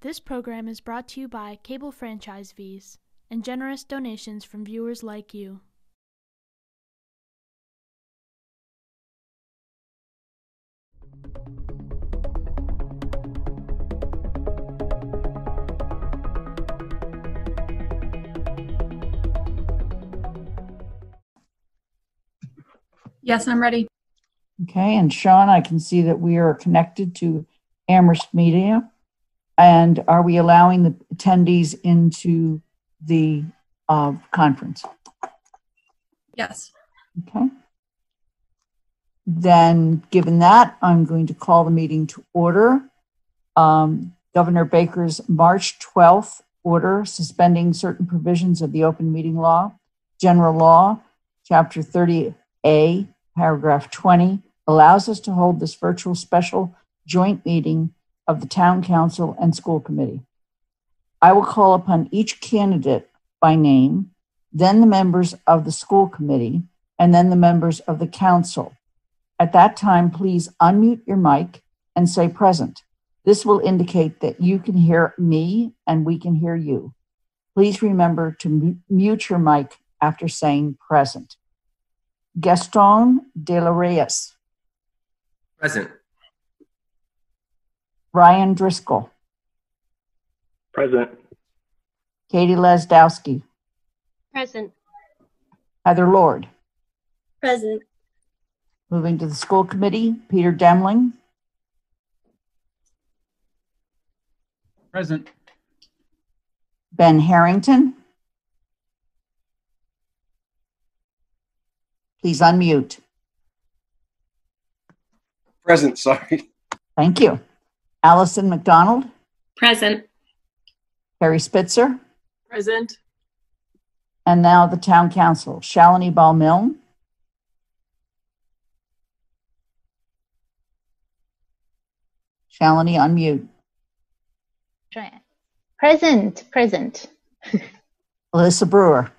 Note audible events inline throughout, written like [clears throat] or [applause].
This program is brought to you by cable franchise fees and generous donations from viewers like you. Yes, I'm ready. Okay, and Sean, I can see that we are connected to Amherst Media. And are we allowing the attendees into the uh, conference? Yes. Okay. Then, given that, I'm going to call the meeting to order. Um, Governor Baker's March 12th order suspending certain provisions of the open meeting law, general law, chapter 30A, paragraph 20, allows us to hold this virtual special joint meeting of the town council and school committee. I will call upon each candidate by name, then the members of the school committee, and then the members of the council. At that time, please unmute your mic and say present. This will indicate that you can hear me and we can hear you. Please remember to mute your mic after saying present. Gaston de los Reyes, Present. Ryan Driscoll, Present. Katie Lesdowski, Present. Heather Lord. Present. Moving to the school committee, Peter Demling, Present. Ben Herrington. Please unmute. Present, sorry. Thank you. Allison McDonald, Present. Harry Spitzer, Present. and now the town council, Shalini Bahl-Milne, Shalini, unmute. Try- Present. Present. [laughs] Alisa Brewer,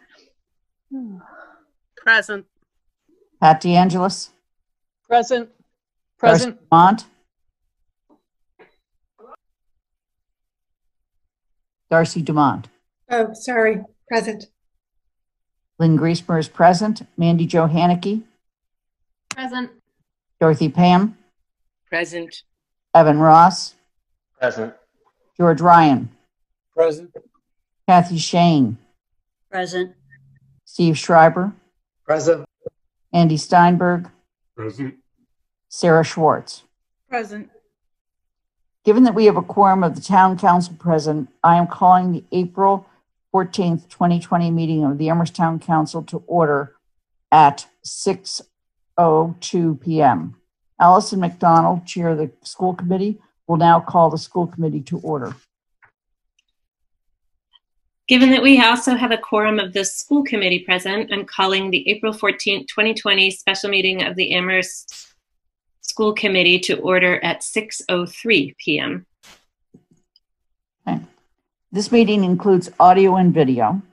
Present. Pat DeAngelis, Present. Darcy Dumont. Darcy Dumont. Oh, sorry, present. Lynn Griesmer is present. Mandy Joe Hanneke, Present. Dorothy Pam, Present. Evan Ross, Present. George Ryan, Present. Kathy Shain, Present. Steve Schreiber, Present. Andy Steinberg, Present. Sarah Swartz. Present. Given that we have a quorum of the town council present, I am calling the April 14th, 2020 meeting of the Amherst Town Council to order at 6:02 PM. Allison McDonald, Chair of the School Committee, will now call the school committee to order. Given that we also have a quorum of the school committee present, I'm calling the April 14th, 2020 special meeting of the Amherst School Committee to order at 6:03 PM. This meeting includes audio and video.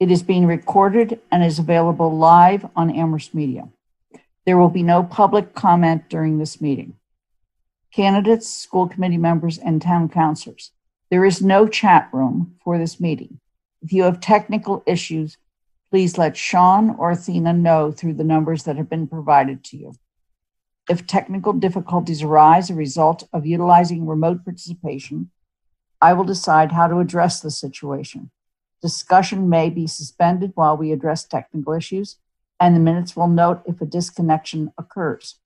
It is being recorded and is available live on Amherst Media. There will be no public comment during this meeting. Candidates, school committee members, and town councilors, there is no chat room for this meeting. If you have technical issues, please let Sean or Athena know through the numbers that have been provided to you. If technical difficulties arise as a result of utilizing remote participation, I will decide how to address the situation. Discussion may be suspended while we address technical issues, and the minutes will note if a disconnection occurs.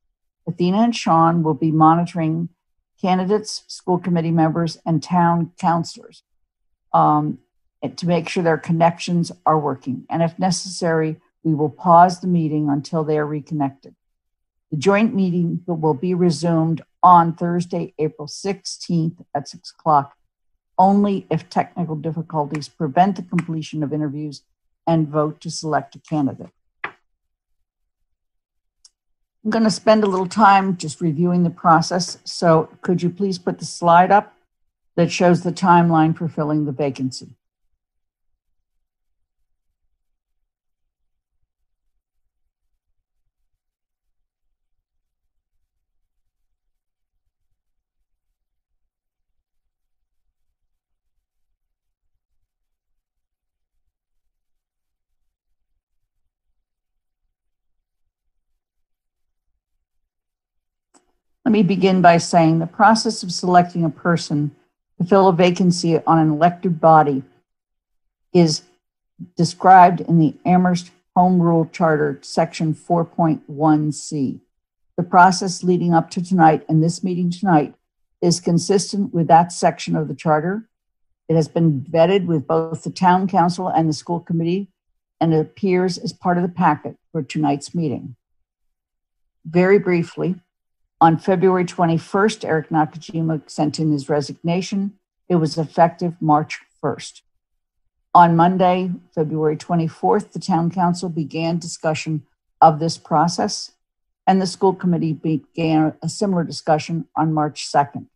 Athena and Sean will be monitoring candidates, school committee members, and town councilors um, to make sure their connections are working. And if necessary, we will pause the meeting until they are reconnected. The joint meeting will be resumed on Thursday, April 16th at 6 o'clock only if technical difficulties prevent the completion of interviews and vote to select a candidate. I'm going to spend a little time just reviewing the process. So could you please put the slide up that shows the timeline for filling the vacancy? Let me begin by saying the process of selecting a person to fill a vacancy on an elected body is described in the Amherst Home Rule Charter, Section 4.1C. The process leading up to tonight and this meeting tonight is consistent with that section of the charter. It has been vetted with both the town council and the school committee, and it appears as part of the packet for tonight's meeting. Very briefly, on February 21st, Eric Nakajima sent in his resignation. It was effective March 1st. On Monday, February 24th, the town council began discussion of this process, and the school committee began a similar discussion on March 2nd.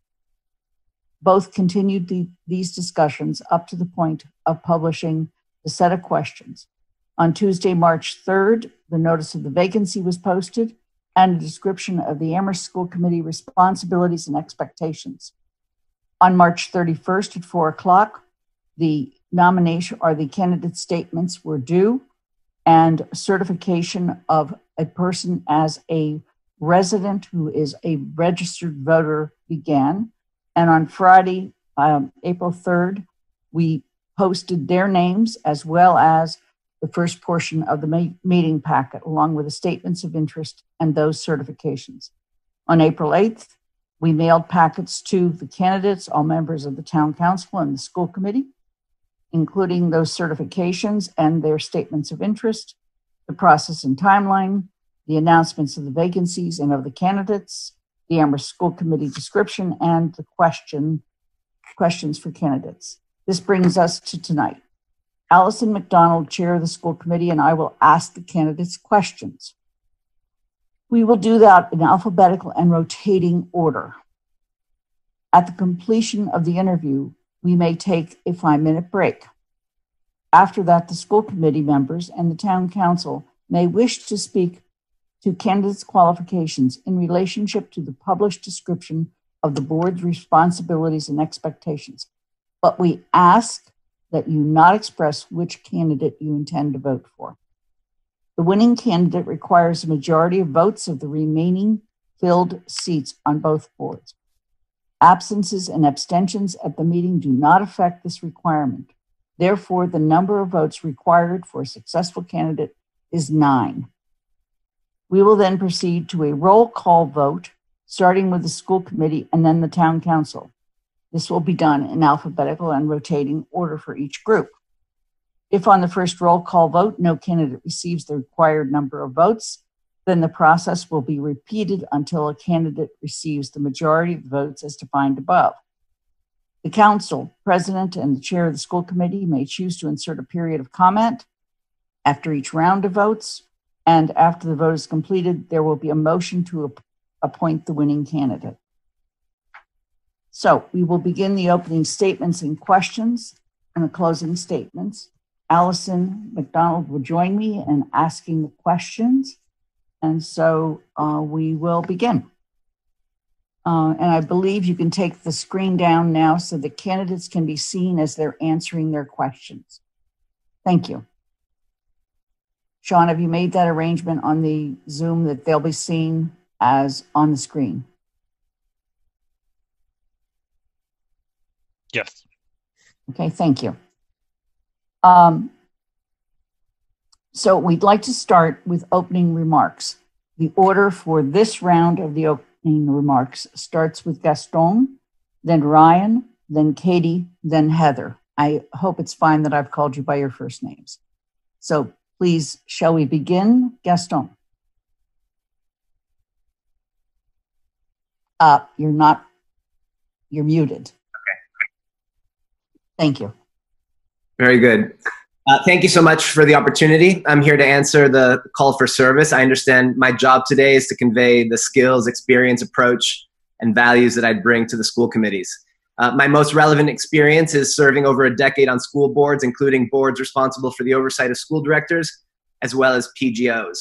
Both continued the, these discussions up to the point of publishing the set of questions. On Tuesday, March 3rd, the notice of the vacancy was posted and a description of the Amherst School Committee responsibilities and expectations. On March 31st at 4 o'clock, the nomination or the candidate statements were due and certification of a person as a resident who is a registered voter began. And on Friday, um, April 3rd, we posted their names as well as the first portion of the meeting packet, along with the statements of interest and those certifications. On April 8th, we mailed packets to the candidates, all members of the town council and the school committee, including those certifications and their statements of interest, the process and timeline, the announcements of the vacancies and of the candidates, the Amherst School Committee description, and the question questions for candidates. This brings us to tonight. Allison McDonald, Chair of the School Committee, and I will ask the candidates questions. We will do that in alphabetical and rotating order. At the completion of the interview, we may take a five minute break. After that, the school committee members and the town council may wish to speak to candidates' qualifications in relationship to the published description of the board's responsibilities and expectations. But we ask that you not express which candidate you intend to vote for. The winning candidate requires a majority of votes of the remaining filled seats on both boards. Absences and abstentions at the meeting do not affect this requirement. Therefore, the number of votes required for a successful candidate is nine. We will then proceed to a roll call vote, starting with the school committee and then the town council. This will be done in alphabetical and rotating order for each group. If on the first roll call vote, no candidate receives the required number of votes, then the process will be repeated until a candidate receives the majority of the votes as defined above. The council, president, and the chair of the school committee may choose to insert a period of comment after each round of votes. And after the vote is completed, there will be a motion to appoint the winning candidate. So we will begin the opening statements and questions and the closing statements. Allison McDonald will join me in asking the questions. And so uh, we will begin. Uh, and I believe you can take the screen down now so the candidates can be seen as they're answering their questions. Thank you. Sean, have you made that arrangement on the Zoom that they'll be seen as on the screen? Yes. Okay, thank you. Um, so we'd like to start with opening remarks. The order for this round of the opening remarks starts with Gaston, then Ryan, then Katie, then Heather. I hope it's fine that I've called you by your first names. So please, shall we begin? Gaston. Uh, you're not, you're muted. Thank you. Very good. Uh, thank you so much for the opportunity. I'm here to answer the call for service. I understand my job today is to convey the skills, experience, approach, and values that I bring to the school committees. Uh, my most relevant experience is serving over a decade on school boards, including boards responsible for the oversight of school directors, as well as PGOs.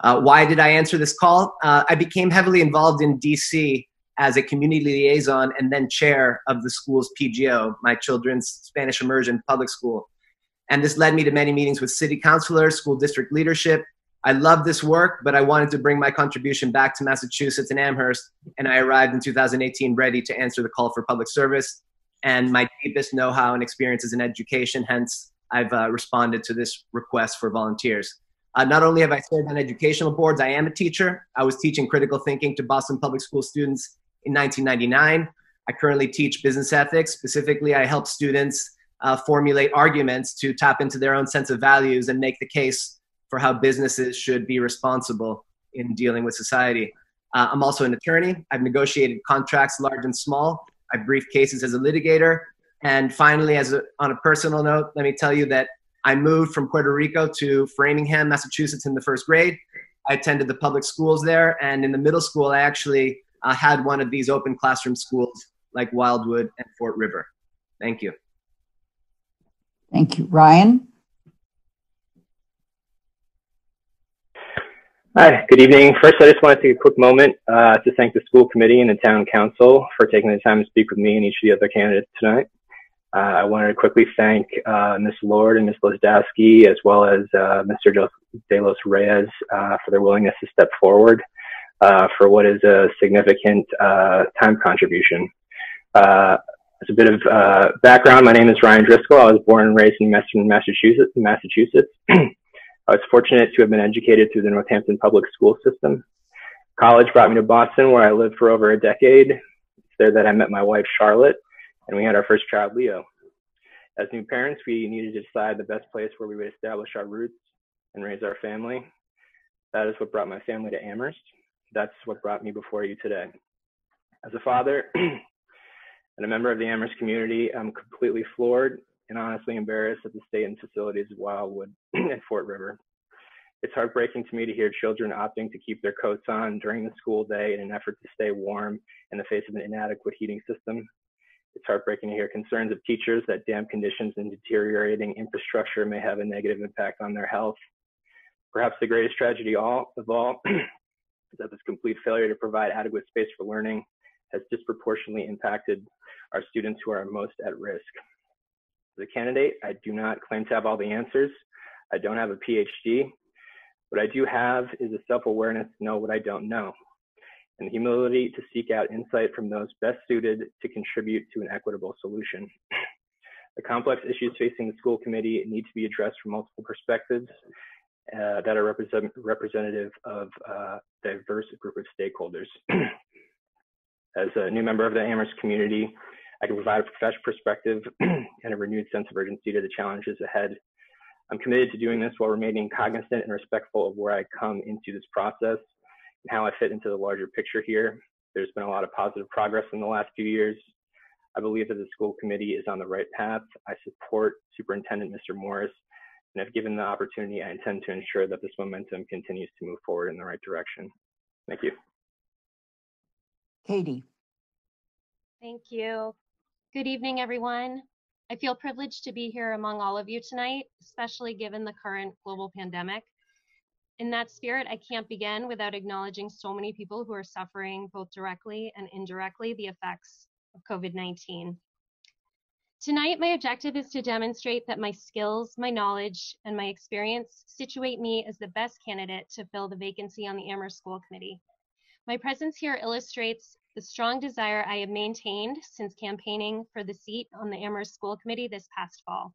Uh, why did I answer this call? Uh, I became heavily involved in DC as a community liaison and then chair of the school's PGO, my children's Spanish immersion public school. And this led me to many meetings with city councilors, school district leadership, I love this work, but I wanted to bring my contribution back to Massachusetts and Amherst, and I arrived in 2018 ready to answer the call for public service and my deepest know-how and experience is in education. Hence, I've uh, responded to this request for volunteers. Uh, not only have I served on educational boards, I am a teacher. I was teaching critical thinking to Boston Public School students in 1999. I currently teach business ethics. Specifically, I help students uh, formulate arguments to tap into their own sense of values and make the case for how businesses should be responsible in dealing with society. Uh, I'm also an attorney. I've negotiated contracts large and small. I've briefed cases as a litigator. And finally, as a, on a personal note, let me tell you that I moved from Puerto Rico to Framingham, Massachusetts in the first grade. I attended the public schools there. And in the middle school, I actually uh, had one of these open classroom schools like Wildwood and Fort River. Thank you. Thank you. Ryan? Hi, good evening. First, I just want to take a quick moment uh, to thank the school committee and the town council for taking the time to speak with me and each of the other candidates tonight. Uh, I wanted to quickly thank uh, Ms. Lord and Ms. Lozdowski, as well as uh, Mr. De Los Reyes uh, for their willingness to step forward uh, for what is a significant uh, time contribution. Uh, as a bit of uh, background, my name is Ryan Driscoll. I was born and raised in Massachusetts. Massachusetts. [clears throat] I was fortunate to have been educated through the Northampton public school system. College brought me to Boston, where I lived for over a decade. It's there that I met my wife, Charlotte, and we had our first child, Leo. As new parents, we needed to decide the best place where we would establish our roots and raise our family. That is what brought my family to Amherst. That's what brought me before you today. As a father [clears throat] and a member of the Amherst community, I'm completely floored and honestly embarrassed at the state and facilities of Wildwood [clears throat] and Fort River. It's heartbreaking to me to hear children opting to keep their coats on during the school day in an effort to stay warm in the face of an inadequate heating system. It's heartbreaking to hear concerns of teachers that damp conditions and deteriorating infrastructure may have a negative impact on their health. Perhaps the greatest tragedy all, of all [clears throat] is that this complete failure to provide adequate space for learning has disproportionately impacted our students who are most at risk. As a candidate, I do not claim to have all the answers. I don't have a PhD. What I do have is a self-awareness to know what I don't know and the humility to seek out insight from those best suited to contribute to an equitable solution. [clears throat] The complex issues facing the school committee need to be addressed from multiple perspectives uh, that are represent representative of uh, diverse group of stakeholders. [clears throat] As a new member of the Amherst community, I can provide a fresh perspective [clears throat] and a renewed sense of urgency to the challenges ahead. I'm committed to doing this while remaining cognizant and respectful of where I come into this process and how I fit into the larger picture here. There's been a lot of positive progress in the last few years. I believe that the school committee is on the right path. I support Superintendent Mr. Morris, and if given the opportunity, I intend to ensure that this momentum continues to move forward in the right direction. Thank you. Katie? Thank you. Good evening, everyone. I feel privileged to be here among all of you tonight, especially given the current global pandemic. In that spirit, I can't begin without acknowledging so many people who are suffering both directly and indirectly the effects of COVID 19. Tonight, my objective is to demonstrate that my skills, my knowledge, and my experience situate me as the best candidate to fill the vacancy on the Amherst School Committee. My presence here illustrates the strong desire I have maintained since campaigning for the seat on the Amherst School Committee this past fall.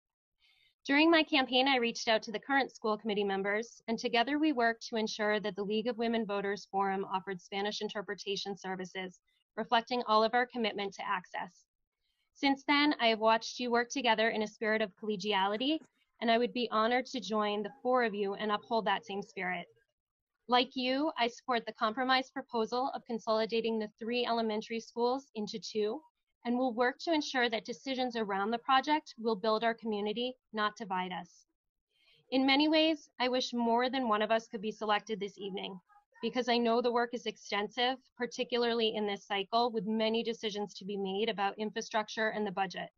During my campaign, I reached out to the current school committee members, and together we worked to ensure that the League of Women Voters Forum offered Spanish interpretation services, reflecting all of our commitment to access. Since then, I have watched you work together in a spirit of collegiality, and I would be honored to join the four of you and uphold that same spirit. Like you, I support the compromise proposal of consolidating the three elementary schools into two and will work to ensure that decisions around the project will build our community, not divide us. In many ways, I wish more than one of us could be selected this evening because I know the work is extensive, particularly in this cycle with many decisions to be made about infrastructure and the budget.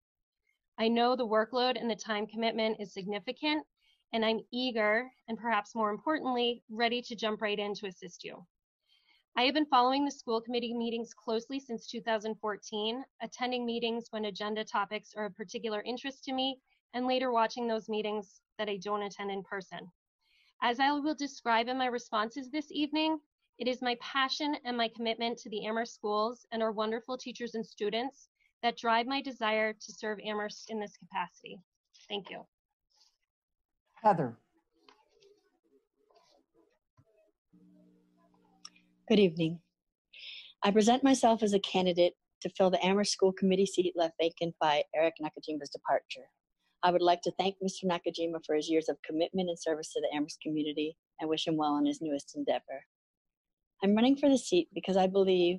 I know the workload and the time commitment is significant and I'm eager and perhaps more importantly, ready to jump right in to assist you. I have been following the school committee meetings closely since 2014, attending meetings when agenda topics are of particular interest to me, and later watching those meetings that I don't attend in person. As I will describe in my responses this evening, it is my passion and my commitment to the Amherst schools and our wonderful teachers and students that drive my desire to serve Amherst in this capacity. Thank you. Heather. Good evening. I present myself as a candidate to fill the Amherst School Committee seat left vacant by Eric Nakajima's departure. I would like to thank Mr. Nakajima for his years of commitment and service to the Amherst community and wish him well on his newest endeavor. I'm running for the seat because I believe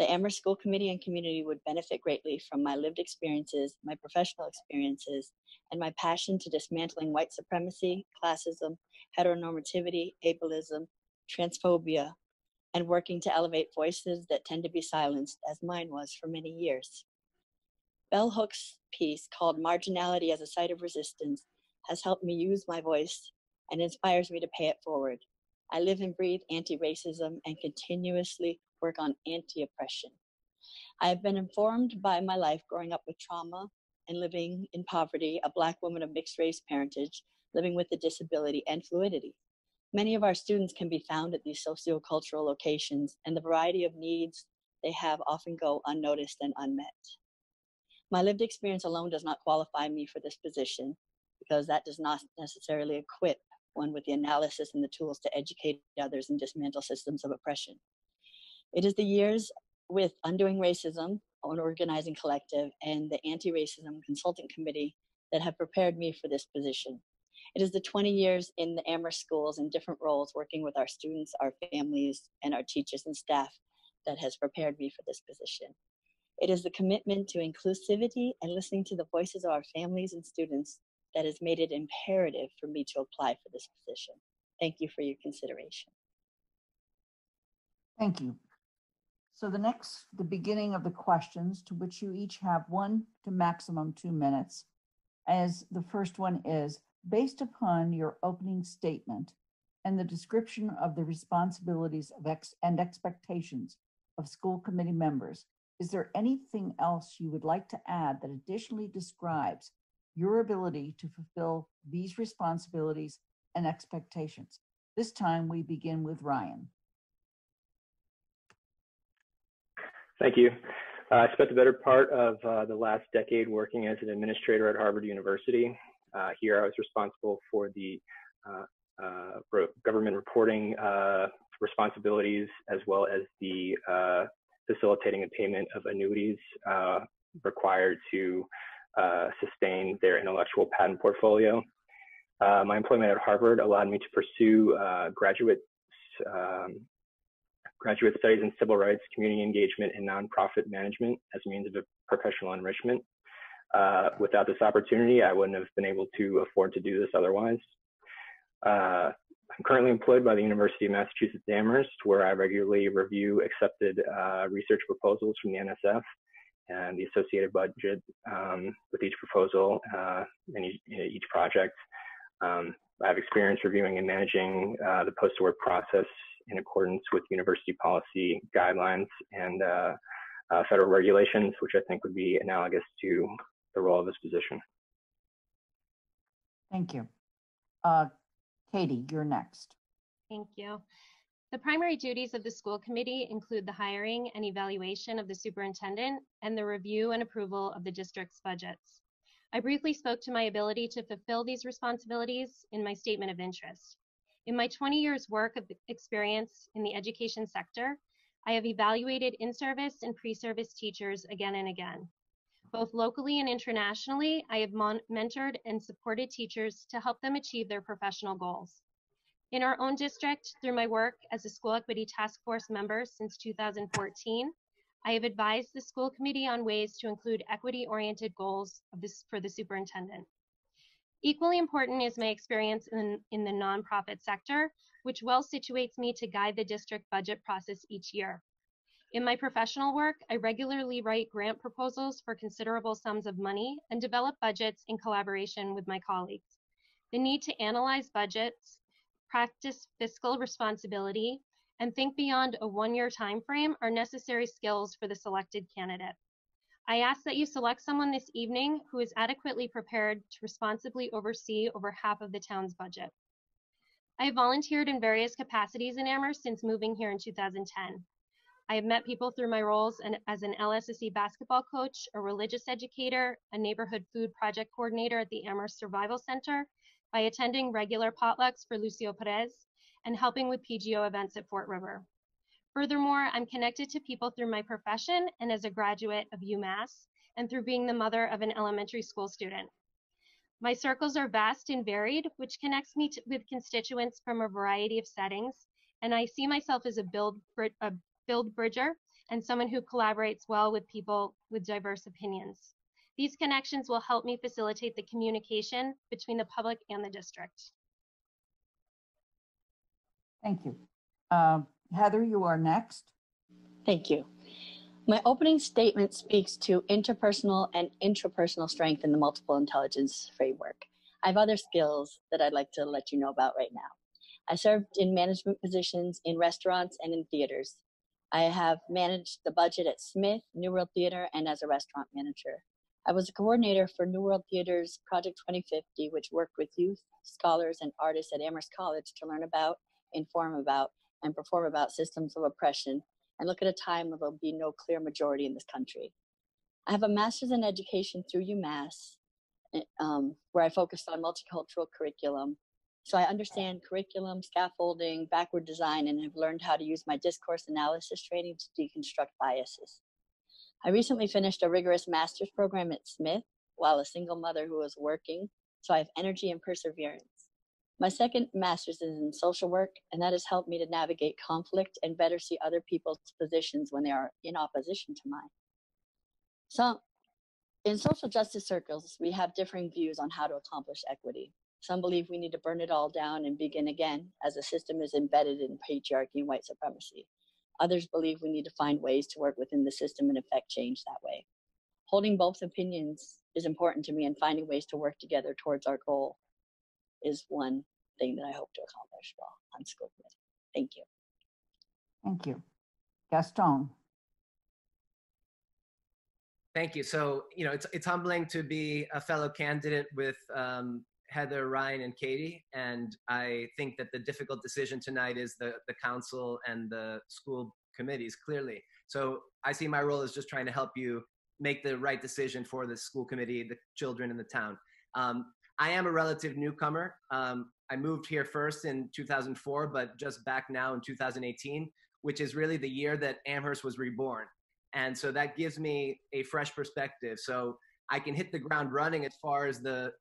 the Amherst School Committee and community would benefit greatly from my lived experiences, my professional experiences, and my passion to dismantling white supremacy, classism, heteronormativity, ableism, transphobia, and working to elevate voices that tend to be silenced, as mine was for many years. Bell Hook's piece called Marginality as a Site of Resistance has helped me use my voice and inspires me to pay it forward. I live and breathe anti racism and continuously work on anti oppression. I have been informed by my life growing up with trauma and living in poverty, a Black woman of mixed race parentage, living with a disability and fluidity. Many of our students can be found at these sociocultural locations, and the variety of needs they have often go unnoticed and unmet. My lived experience alone does not qualify me for this position because that does not necessarily equip one with the analysis and the tools to educate others and dismantle systems of oppression. It is the years with Undoing Racism, an organizing collective, and the Anti Racism Consulting Committee that have prepared me for this position. It is the 20 years in the Amherst schools in different roles, working with our students, our families, and our teachers and staff that has prepared me for this position. It is the commitment to inclusivity and listening to the voices of our families and students that has made it imperative for me to apply for this position. Thank you for your consideration. Thank you. So the next, the beginning of the questions to which you each have one to maximum two minutes. As the first one is, based upon your opening statement and the description of the responsibilities of ex and expectations of school committee members, is there anything else you would like to add that additionally describes your ability to fulfill these responsibilities and expectations? This time we begin with Ryan. Thank you. Uh, I spent the better part of uh, the last decade working as an administrator at Harvard University. Uh, here I was responsible for the uh, uh, government reporting uh, responsibilities as well as the facilitating a payment of annuities required to sustain their intellectual patent portfolio. my employment at Harvard allowed me to pursue graduate um, graduate studies in civil rights, community engagement, and nonprofit management as a means of professional enrichment. Uh, without this opportunity, I wouldn't have been able to afford to do this otherwise. Uh, I'm currently employed by the University of Massachusetts Amherst, where I regularly review accepted uh, research proposals from the NSF and the associated budget um, with each proposal uh, and each, each project. Um, I have experience reviewing and managing uh, the post-award process in accordance with university policy guidelines and uh, uh, federal regulations, which I think would be analogous to the role of this position. Thank you. Katie, you're next. Thank you. The primary duties of the school committee include the hiring and evaluation of the superintendent and the review and approval of the district's budgets. I briefly spoke to my ability to fulfill these responsibilities in my statement of interest. In my 20 years work of experience in the education sector, I have evaluated in-service and pre-service teachers again and again. Both locally and internationally, I have mentored and supported teachers to help them achieve their professional goals. In our own district, through my work as a school equity task force member since 2014, I have advised the school committee on ways to include equity-oriented goals this, for the superintendent. Equally important is my experience in, in the nonprofit sector, which well situates me to guide the district budget process each year. In my professional work, I regularly write grant proposals for considerable sums of money and develop budgets in collaboration with my colleagues. The need to analyze budgets, practice fiscal responsibility, and think beyond a one-year time frame are necessary skills for the selected candidate. I ask that you select someone this evening who is adequately prepared to responsibly oversee over half of the town's budget. I have volunteered in various capacities in Amherst since moving here in 2010. I have met people through my roles and as an LSSE basketball coach, a religious educator, a neighborhood food project coordinator at the Amherst Survival Center, by attending regular potlucks for Lucio Perez, and helping with PGO events at Fort River. Furthermore, I'm connected to people through my profession and as a graduate of UMass, and through being the mother of an elementary school student. My circles are vast and varied, which connects me to, with constituents from a variety of settings, and I see myself as a build, a build bridger and someone who collaborates well with people with diverse opinions. These connections will help me facilitate the communication between the public and the district. Thank you. Uh, Heather, you are next. Thank you. My opening statement speaks to interpersonal and intrapersonal strength in the multiple intelligence framework. I have other skills that I'd like to let you know about right now. I served in management positions in restaurants and in theaters. I have managed the budget at Smith, New World Theater, and as a restaurant manager. I was a coordinator for New World Theater's Project 2050, which worked with youth, scholars, and artists at Amherst College to learn about, inform about, and perform about systems of oppression and look at a time when there'll be no clear majority in this country. I have a master's in education through UMass, eh, um, where I focused on multicultural curriculum. So I understand curriculum, scaffolding, backward design, and have learned how to use my discourse analysis training to deconstruct biases. I recently finished a rigorous master's program at Smith while a single mother who was working, so I have energy and perseverance. My second master's is in social work, and that has helped me to navigate conflict and better see other people's positions when they are in opposition to mine. So, in social justice circles, we have differing views on how to accomplish equity. Some believe we need to burn it all down and begin again, as the system is embedded in patriarchy and white supremacy. Others believe we need to find ways to work within the system and affect change that way. Holding both opinions is important to me, and finding ways to work together towards our goal is one thing that I hope to accomplish while on school committee. Thank you. Thank you. Gaston. Thank you. So, you know, it's, it's humbling to be a fellow candidate with um, Heather, Ryan, and Katie. And I think that the difficult decision tonight is the, the council and the school committees, clearly. So I see my role as just trying to help you make the right decision for the school committee, the children in the town. Um, I am a relative newcomer. Um, I moved here first in 2004, but just back now in 2018, which is really the year that Amherst was reborn. And so that gives me a fresh perspective. So I can hit the ground running as far as the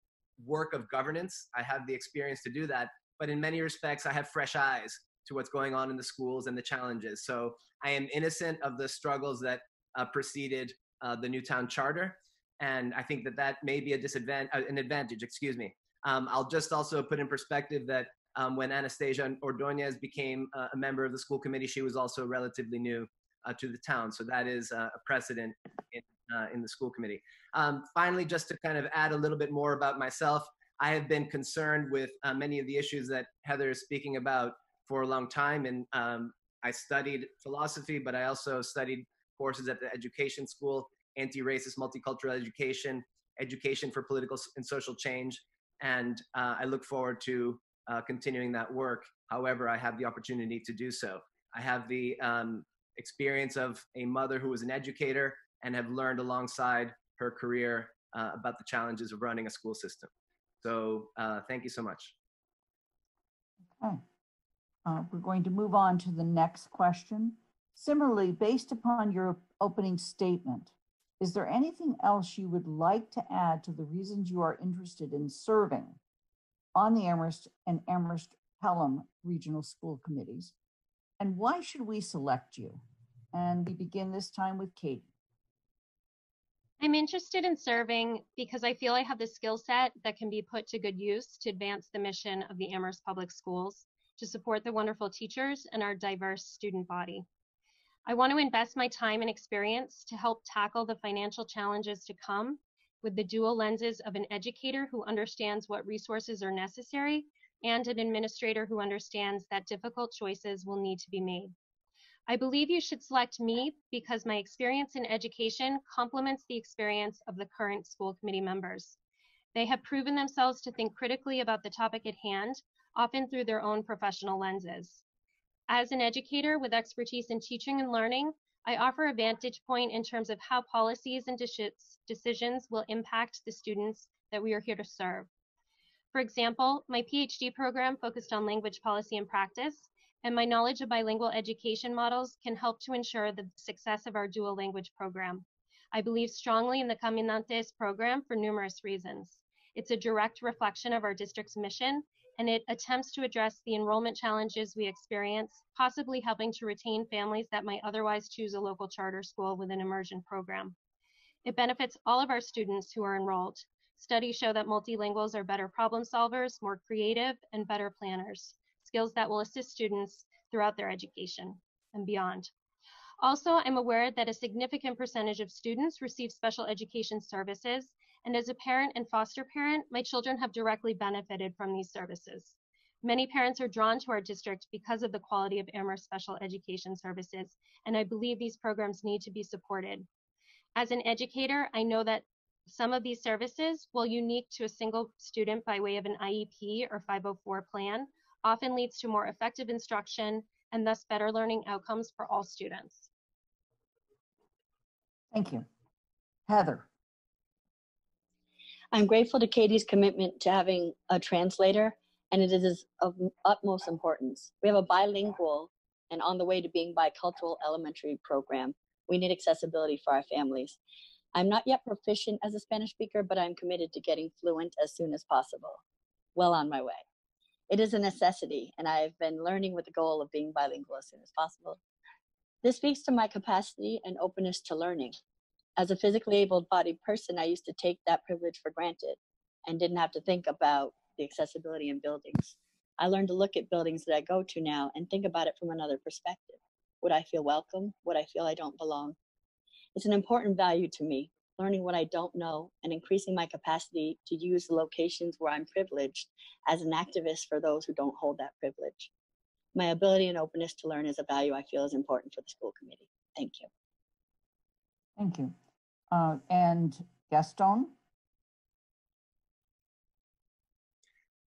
work of governance. I have the experience to do that. But in many respects, I have fresh eyes to what's going on in the schools and the challenges. So I am innocent of the struggles that uh, preceded uh, the Newtown Charter and I think that that may be a disadvantage, uh, an advantage. Excuse me. Um, I'll just also put in perspective that um, when Anastasia Ordonez became uh, a member of the school committee, she was also relatively new uh, to the town. So that is uh, a precedent in, uh, in the school committee. Um, finally, just to kind of add a little bit more about myself, I have been concerned with uh, many of the issues that Heather is speaking about for a long time. And um, I studied philosophy, but I also studied courses at the education school anti-racist multicultural education, education for political and social change. And uh, I look forward to uh, continuing that work. However, I have the opportunity to do so. I have the um, experience of a mother who was an educator and have learned alongside her career uh, about the challenges of running a school system. So uh, thank you so much. Okay. Uh, we're going to move on to the next question. Similarly, based upon your opening statement, is there anything else you would like to add to the reasons you are interested in serving on the Amherst and Amherst Pelham regional school committees? And why should we select you? And we begin this time with Katie. I'm interested in serving because I feel I have the skill set that can be put to good use to advance the mission of the Amherst Public Schools to support the wonderful teachers and our diverse student body. I want to invest my time and experience to help tackle the financial challenges to come with the dual lenses of an educator who understands what resources are necessary and an administrator who understands that difficult choices will need to be made. I believe you should select me because my experience in education complements the experience of the current school committee members. They have proven themselves to think critically about the topic at hand, often through their own professional lenses. As an educator with expertise in teaching and learning, I offer a vantage point in terms of how policies and decisions will impact the students that we are here to serve. For example, my PhD program focused on language policy and practice, and my knowledge of bilingual education models can help to ensure the success of our dual language program. I believe strongly in the Caminantes program for numerous reasons. It's a direct reflection of our district's mission, and it attempts to address the enrollment challenges we experience, possibly helping to retain families that might otherwise choose a local charter school with an immersion program. It benefits all of our students who are enrolled. Studies show that multilinguals are better problem solvers, more creative, and better planners skills that will assist students throughout their education and beyond. Also, I'm aware that a significant percentage of students receive special education services, and as a parent and foster parent, my children have directly benefited from these services. Many parents are drawn to our district because of the quality of Amherst special education services, and I believe these programs need to be supported. As an educator, I know that some of these services, while unique to a single student by way of an IEP or 504 plan, often leads to more effective instruction and thus better learning outcomes for all students. Thank you. Heather. I'm grateful to Katie's commitment to having a translator, and it is of utmost importance. We have a bilingual and on the way to being bicultural elementary program. We need accessibility for our families. I'm not yet proficient as a Spanish speaker, but I'm committed to getting fluent as soon as possible. Well on my way. It is a necessity, and I've been learning with the goal of being bilingual as soon as possible. This speaks to my capacity and openness to learning. As a physically able bodied person, I used to take that privilege for granted and didn't have to think about the accessibility in buildings. I learned to look at buildings that I go to now and think about it from another perspective. Would I feel welcome? Would I feel I don't belong? It's an important value to me, learning what I don't know, and increasing my capacity to use the locations where I'm privileged as an activist for those who don't hold that privilege. My ability and openness to learn is a value I feel is important for the school committee. Thank you. Thank you. Uh, and Gaston?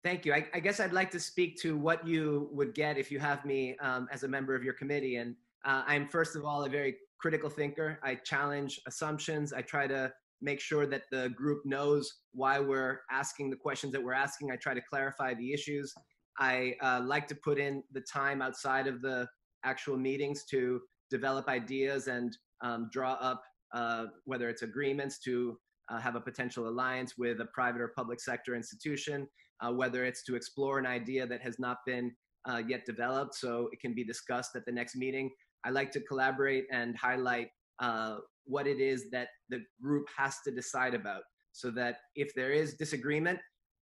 Thank you. I, I, guess I'd like to speak to what you would get if you have me um, as a member of your committee. And uh, I'm first of all a very critical thinker. I challenge assumptions. I try to make sure that the group knows why we're asking the questions that we're asking. I try to clarify the issues. I uh, like to put in the time outside of the actual meetings to develop ideas and um, draw up uh, whether it's agreements to uh, have a potential alliance with a private or public sector institution, uh, whether it's to explore an idea that has not been uh, yet developed so it can be discussed at the next meeting. I like to collaborate and highlight uh, what it is that the group has to decide about so that if there is disagreement,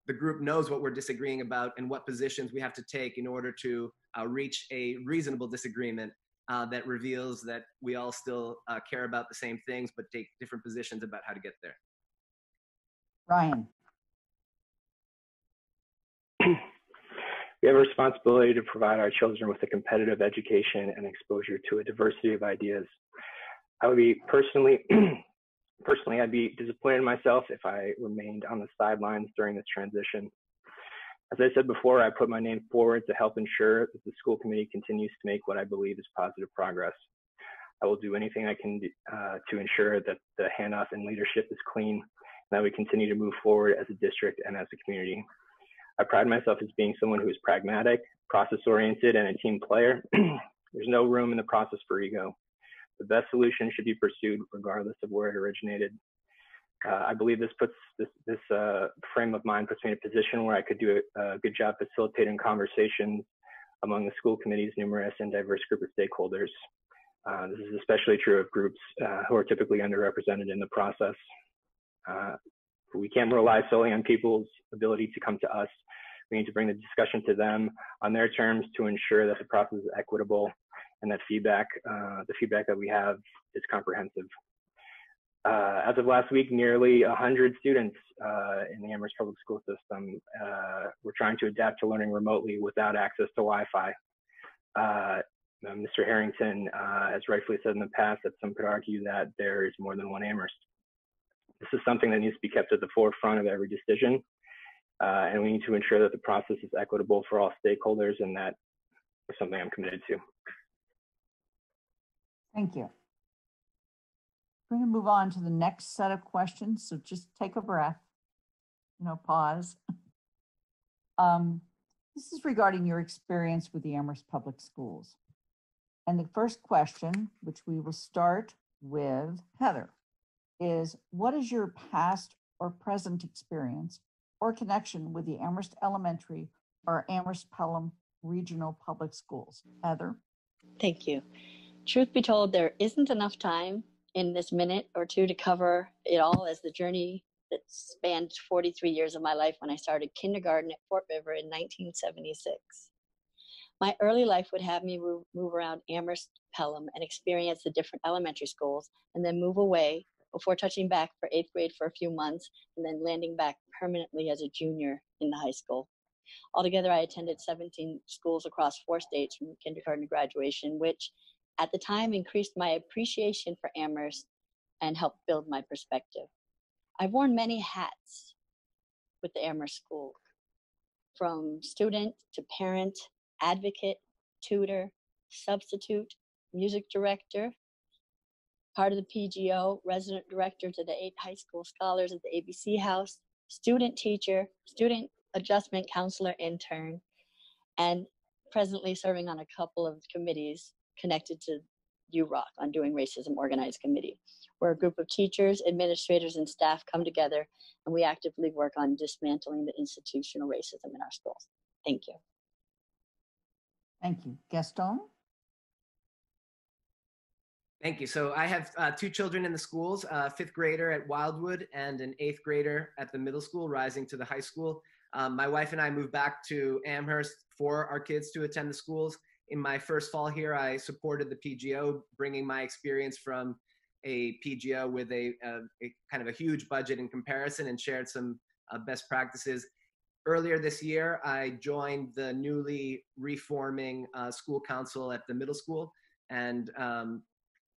the group knows what we're disagreeing about and what positions we have to take in order to uh, reach a reasonable disagreement uh, that reveals that we all still uh, care about the same things but take different positions about how to get there. Ryan. We have a responsibility to provide our children with a competitive education and exposure to a diversity of ideas. I would be personally, [clears throat] personally, I'd be disappointed in myself if I remained on the sidelines during this transition. As I said before, I put my name forward to help ensure that the school committee continues to make what I believe is positive progress. I will do anything I can uh, to ensure that the handoff and leadership is clean and that we continue to move forward as a district and as a community. I pride myself as being someone who is pragmatic, process oriented, and a team player. [clears throat] There's no room in the process for ego. The best solution should be pursued regardless of where it originated. Uh, I believe this puts this, this uh, frame of mind puts me in a position where I could do a, a, good job facilitating conversations among the school committee's numerous and diverse group of stakeholders. Uh, this is especially true of groups uh, who are typically underrepresented in the process. We can't rely solely on people's ability to come to us. We need to bring the discussion to them on their terms to ensure that the process is equitable and that feedback, uh, the feedback that we have is comprehensive. Uh, as of last week, nearly 100 students uh, in the Amherst Public School System uh, were trying to adapt to learning remotely without access to Wi-Fi. Uh, Mr. Herrington uh, has rightfully said in the past that some could argue that there is more than one Amherst. This is something that needs to be kept at the forefront of every decision. Uh, and we need to ensure that the process is equitable for all stakeholders, and that is something I'm committed to. Thank you. We're going to move on to the next set of questions, so just take a breath, you know, pause. Um, this is regarding your experience with the Amherst Public Schools. And the first question, which we will start with Heather, is what is your past or present experience or connection with the Amherst Elementary or Amherst Pelham Regional Public Schools? Heather? Thank you. Truth be told, there isn't enough time in this minute or two to cover it all as the journey that spanned 43 years of my life when I started kindergarten at Fort River in 1976. My early life would have me move around Amherst, Pelham, and experience the different elementary schools, and then move away before touching back for eighth grade for a few months, and then landing back permanently as a junior in the high school. Altogether, I attended 17 schools across four states from kindergarten to graduation, which at the time increased my appreciation for Amherst and helped build my perspective. I've worn many hats with the Amherst School, from student to parent, advocate, tutor, substitute, music director, part of the PGO, resident director to the eight high school scholars at the ABC House, student teacher, student adjustment counselor intern, and presently serving on a couple of committees connected to UROC, Undoing Racism Organized Committee, where a group of teachers, administrators, and staff come together and we actively work on dismantling the institutional racism in our schools. Thank you. Thank you. Gaston? Thank you. So I have uh, two children in the schools, a fifth grader at Wildwood and an eighth grader at the middle school, rising to the high school. Um, my wife and I moved back to Amherst for our kids to attend the schools. In my first fall here, I supported the PGO, bringing my experience from a PGO with a, a, a kind of a huge budget in comparison and shared some uh, best practices. Earlier this year, I joined the newly reforming uh, school council at the middle school and um,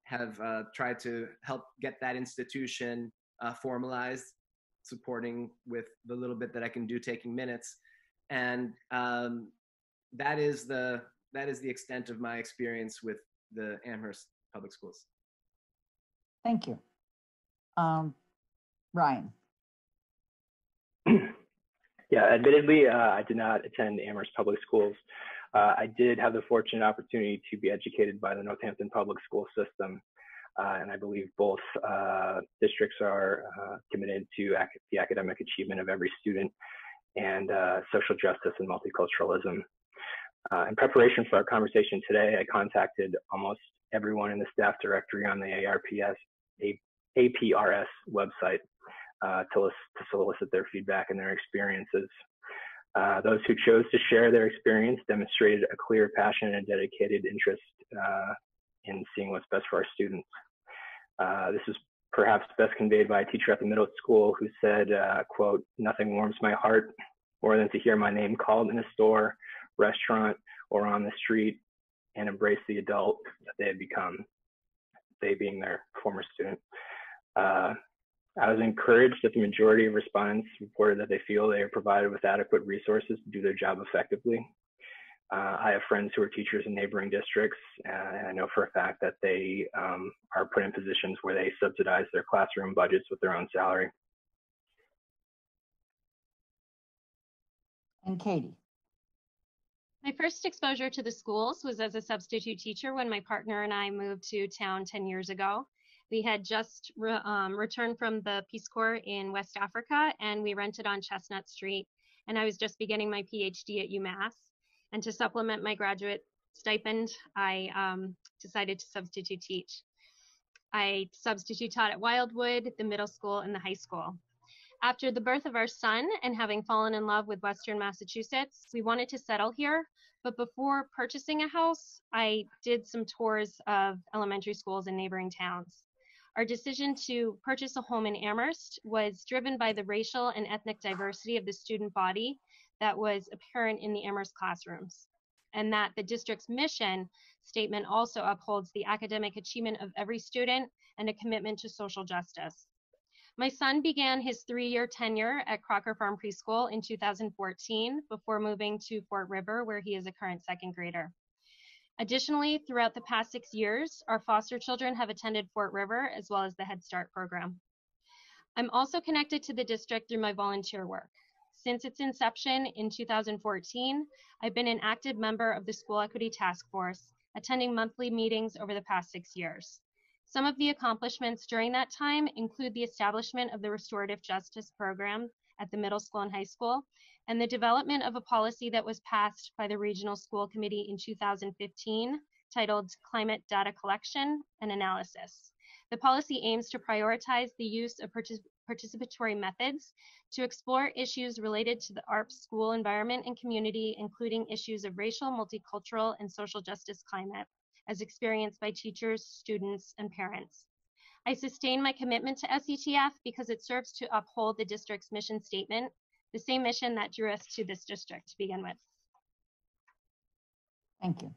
have uh, tried to help get that institution uh, formalized, supporting with the little bit that I can do, taking minutes, and um, that is the that is the extent of my experience with the Amherst Public Schools. Thank you, um, Ryan. [clears throat] yeah, admittedly, uh, I did not attend Amherst Public Schools. Uh, I did have the fortunate opportunity to be educated by the Northampton Public School System, uh, and I believe both uh, districts are uh, committed to ac- the academic achievement of every student and uh, social justice and multiculturalism. Uh, in preparation for our conversation today, I contacted almost everyone in the staff directory on the ARPS, A- APRS website to, to solicit their feedback and their experiences. Uh, those who chose to share their experience demonstrated a clear passion and dedicated interest uh, in seeing what's best for our students. Uh, this is perhaps best conveyed by a teacher at the middle school who said, uh, quote, nothing warms my heart more than to hear my name called in a store, restaurant, or on the street and embrace the adult that they have become, they being their former student. I was encouraged that the majority of respondents reported that they feel they are provided with adequate resources to do their job effectively. Uh, I have friends who are teachers in neighboring districts, and I know for a fact that they um, are put in positions where they subsidize their classroom budgets with their own salary. And Katie. My first exposure to the schools was as a substitute teacher when my partner and I moved to town 10 years ago. We had just re- um, returned from the Peace Corps in West Africa, and we rented on Chestnut Street. And I was just beginning my PhD at UMass. And to supplement my graduate stipend, I um, decided to substitute teach. I substitute taught at Wildwood, the middle school, and the high school. After the birth of our son and having fallen in love with Western Massachusetts, we wanted to settle here. But before purchasing a house, I did some tours of elementary schools in neighboring towns. Our decision to purchase a home in Amherst was driven by the racial and ethnic diversity of the student body that was apparent in the Amherst classrooms, and that the district's mission statement also upholds the academic achievement of every student and a commitment to social justice. My son began his three-year tenure at Crocker Farm Preschool in 2014 before moving to Fort River, where he is a current second grader. Additionally, throughout the past six years, our foster children have attended Fort River as well as the Head Start program. I'm also connected to the district through my volunteer work. Since its inception in 2014, I've been an active member of the School Equity Task Force, attending monthly meetings over the past six years. Some of the accomplishments during that time include the establishment of the Restorative Justice Program at the middle school and high school, and the development of a policy that was passed by the Regional School Committee in 2015 titled Climate Data Collection and Analysis. The policy aims to prioritize the use of partic participatory methods to explore issues related to the ARP school environment and community, including issues of racial, multicultural, and social justice climate, as experienced by teachers, students, and parents. I sustain my commitment to SETF because it serves to uphold the district's mission statement, the same mission that drew us to this district to begin with. Thank you.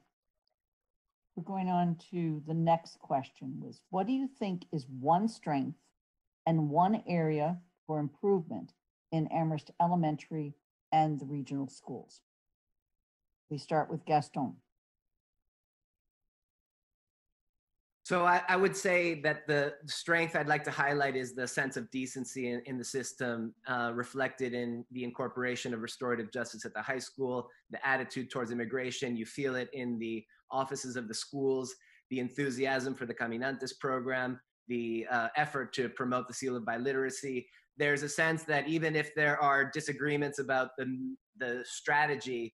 We're going on to the next question was, what do you think is one strength and one area for improvement in Amherst Elementary and the regional schools? We start with Gaston. So I, I, would say that the strength I'd like to highlight is the sense of decency in, in the system uh, reflected in the incorporation of restorative justice at the high school, the attitude towards immigration. You feel it in the offices of the schools, the enthusiasm for the Caminantes program, the uh, effort to promote the seal of biliteracy. There's a sense that even if there are disagreements about the, the strategy,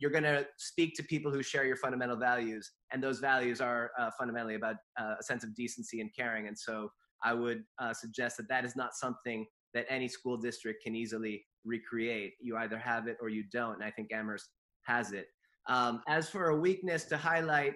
you're going to speak to people who share your fundamental values, and those values are uh, fundamentally about uh, a sense of decency and caring. And so I would uh, suggest that that is not something that any school district can easily recreate. You either have it or you don't, and I think Amherst has it. Um, as for a weakness to highlight,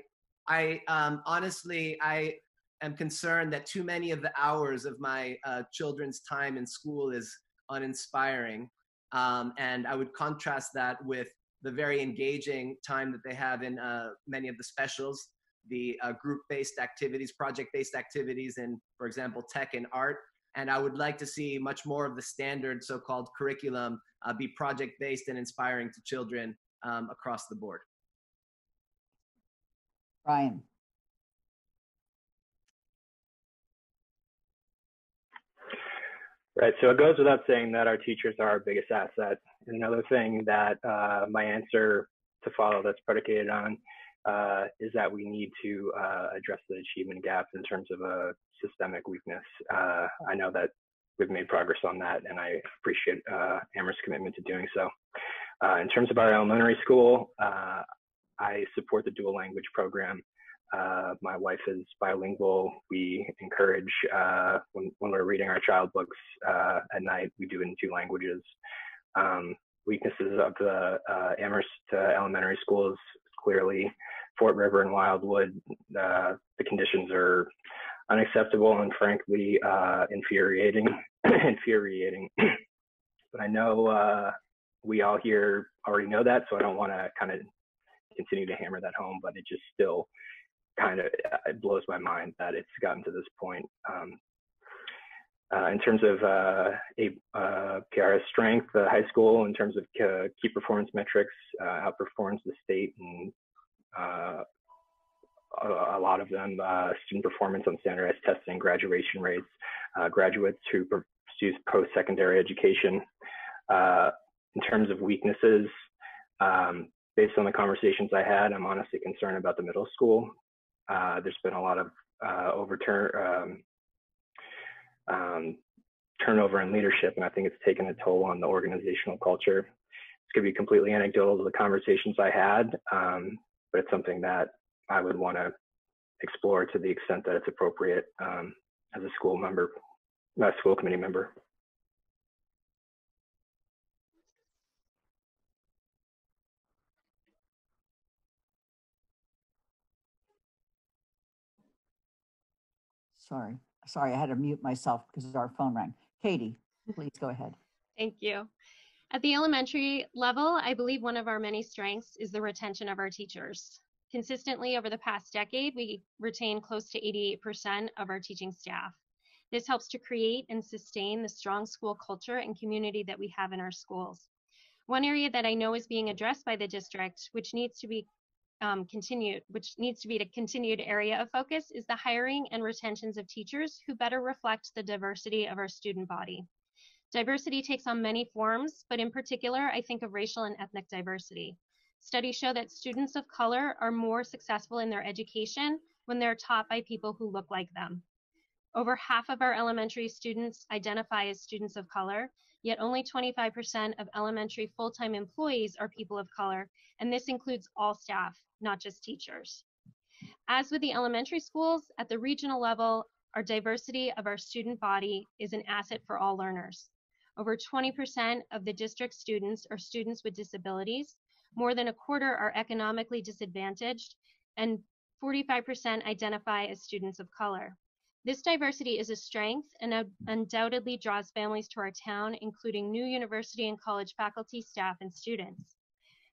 I um, honestly I am concerned that too many of the hours of my uh, children's time in school is uninspiring, um, and I would contrast that with the very engaging time that they have in uh, many of the specials, the uh, group-based activities, project-based activities in, for example, tech and art. And I would like to see much more of the standard so-called curriculum uh, be project-based and inspiring to children um, across the board. Brian. Right. So it goes without saying that our teachers are our biggest asset. Another thing that uh, my answer to follow that's predicated on uh, is that we need to uh, address the achievement gap in terms of a systemic weakness. Uh, I know that we've made progress on that, and I appreciate uh, Amherst's commitment to doing so. Uh, in terms of our elementary school, I support the dual language program. Uh, my wife is bilingual. We encourage uh, when, when we're reading our child books uh, at night, we do it in two languages. Um, weaknesses of the uh, Amherst uh, elementary schools clearly Fort River and Wildwood. Uh, the conditions are unacceptable and frankly infuriating. [clears throat] infuriating. [clears throat] but I know we all here already know that, so I don't want to kind of continue to hammer that home. But it just still kind of it blows my mind that it's gotten to this point. Um, uh, in terms of uh, a uh, PRS strength, the high school in terms of key performance metrics uh, outperforms the state and uh, a, lot of them. Uh, student performance on standardized testing, graduation rates, graduates who pursue post-secondary education. in terms of weaknesses, um, based on the conversations I had, I'm honestly concerned about the middle school. Uh, there's been a lot of uh, overturn um, um, turnover in leadership, and I think it's taken a toll on the organizational culture. It's going to be completely anecdotal to the conversations I had, um, but it's something that I would want to explore to the extent that it's appropriate um, as a school member, a school committee member. Sorry. Sorry, I had to mute myself because our phone rang. Katie, please go ahead. [laughs] Thank you. At the elementary level, I believe one of our many strengths is the retention of our teachers. Consistently over the past decade, we retain close to 88% of our teaching staff. This helps to create and sustain the strong school culture and community that we have in our schools. One area that I know is being addressed by the district, which needs to be um, continued, which needs to be a continued area of focus, is the hiring and retentions of teachers who better reflect the diversity of our student body. Diversity takes on many forms, but in particular, I think of racial and ethnic diversity. Studies show that students of color are more successful in their education when they're taught by people who look like them. Over half of our elementary students identify as students of color, yet only 25% of elementary full-time employees are people of color, and this includes all staff, not just teachers. As with the elementary schools, at the regional level, our diversity of our student body is an asset for all learners. Over 20% of the district students are students with disabilities, more than a quarter are economically disadvantaged, and 45% identify as students of color. This diversity is a strength and undoubtedly draws families to our town, including new university and college faculty, staff, and students.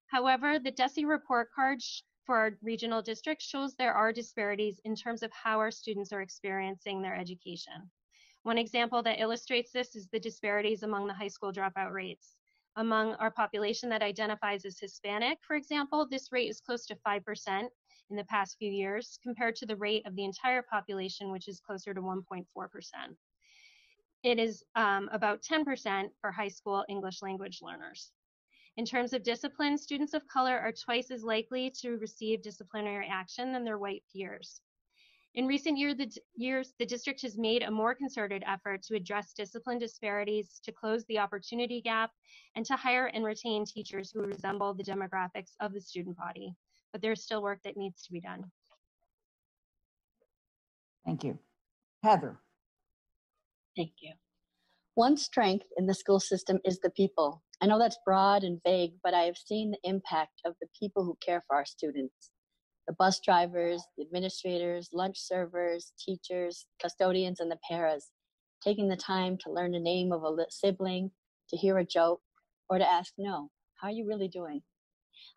However, the DESE report card for our regional district shows there are disparities in terms of how our students are experiencing their education. One example that illustrates this is the disparities among the high school dropout rates. Among our population that identifies as Hispanic, for example, this rate is close to 5% in the past few years compared to the rate of the entire population, which is closer to 1.4%. It is um, about 10% for high school English language learners. In terms of discipline, students of color are twice as likely to receive disciplinary action than their white peers. In recent year, the years, the district has made a more concerted effort to address discipline disparities, to close the opportunity gap, and to hire and retain teachers who resemble the demographics of the student body. But there's still work that needs to be done. Thank you. Heather. Thank you. One strength in the school system is the people. I know that's broad and vague, but I have seen the impact of the people who care for our students the bus drivers, the administrators, lunch servers, teachers, custodians, and the paras, taking the time to learn the name of a sibling, to hear a joke, or to ask, no, how are you really doing?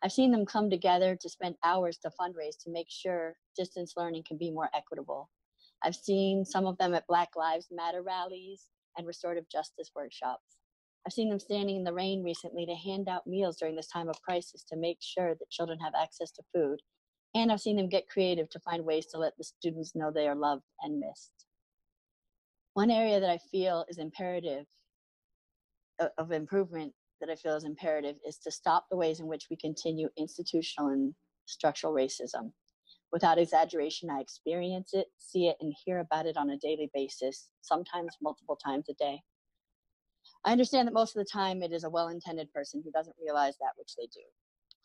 I've seen them come together to spend hours to fundraise to make sure distance learning can be more equitable. I've seen some of them at Black Lives Matter rallies and restorative justice workshops. I've seen them standing in the rain recently to hand out meals during this time of crisis to make sure that children have access to food and I've seen them get creative to find ways to let the students know they are loved and missed. One area that I feel is imperative of improvement that I feel is imperative is to stop the ways in which we continue institutional and structural racism. Without exaggeration, I experience it, see it, and hear about it on a daily basis, sometimes multiple times a day. I understand that most of the time it is a well intended person who doesn't realize that which they do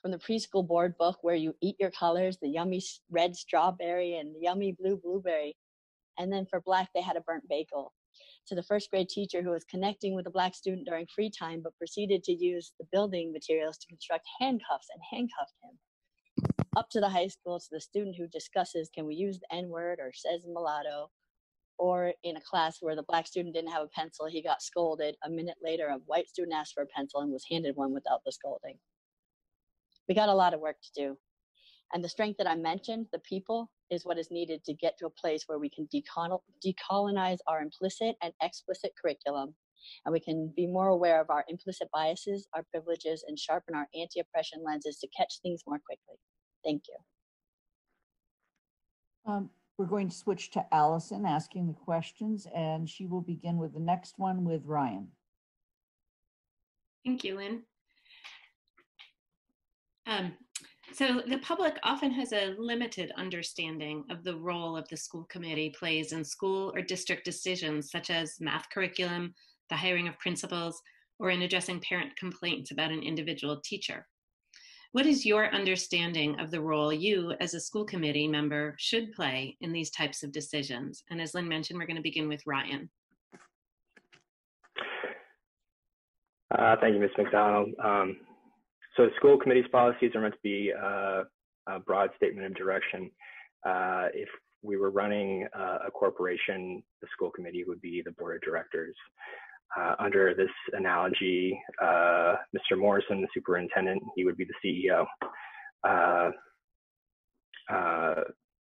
from the preschool board book where you eat your colors, the yummy red strawberry and the yummy blue blueberry. And then for black, they had a burnt bagel. To the first grade teacher who was connecting with a black student during free time, but proceeded to use the building materials to construct handcuffs and handcuffed him. Up to the high school, to the student who discusses can we use the N word or says mulatto, or in a class where the black student didn't have a pencil, he got scolded. A minute later, a white student asked for a pencil and was handed one without the scolding we got a lot of work to do. And the strength that I mentioned, the people, is what is needed to get to a place where we can decolonize our implicit and explicit curriculum, and we can be more aware of our implicit biases, our privileges, and sharpen our anti oppression lenses to catch things more quickly. Thank you. Um, we're going to switch to Allison asking the questions, and she will begin with the next one with Ryan. Thank you, Lynn. Um, so the public often has a limited understanding of the role of the school committee plays in school or district decisions such as math curriculum, the hiring of principals, or in addressing parent complaints about an individual teacher. What is your understanding of the role you as a school committee member should play in these types of decisions? And as Lynn mentioned, we're going to begin with Ryan. Uh, thank you, Ms. McDonald. Um, so school committee's policies are meant to be uh, a broad statement of direction. Uh, if we were running uh, a corporation, the school committee would be the board of directors. Uh, under this analogy, uh, Mr. Morrison, the superintendent, he would be the CEO.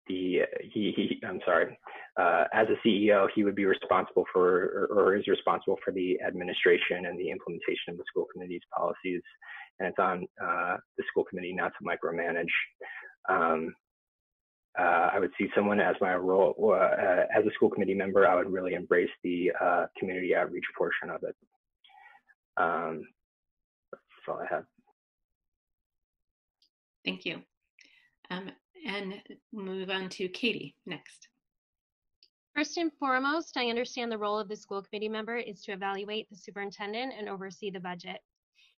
The he, he I'm sorry, uh, as a CEO, he would be responsible for or, or, is responsible for the administration and the implementation of the school committee's policies, and it's on uh, the school committee not to micromanage. Um, uh, I would see someone as my role uh, as a school committee member. I would really embrace the uh, community outreach portion of it. Um, that's all I have. Thank you. Um, and move on to Katie next. First and foremost, I understand the role of the school committee member is to evaluate the superintendent and oversee the budget.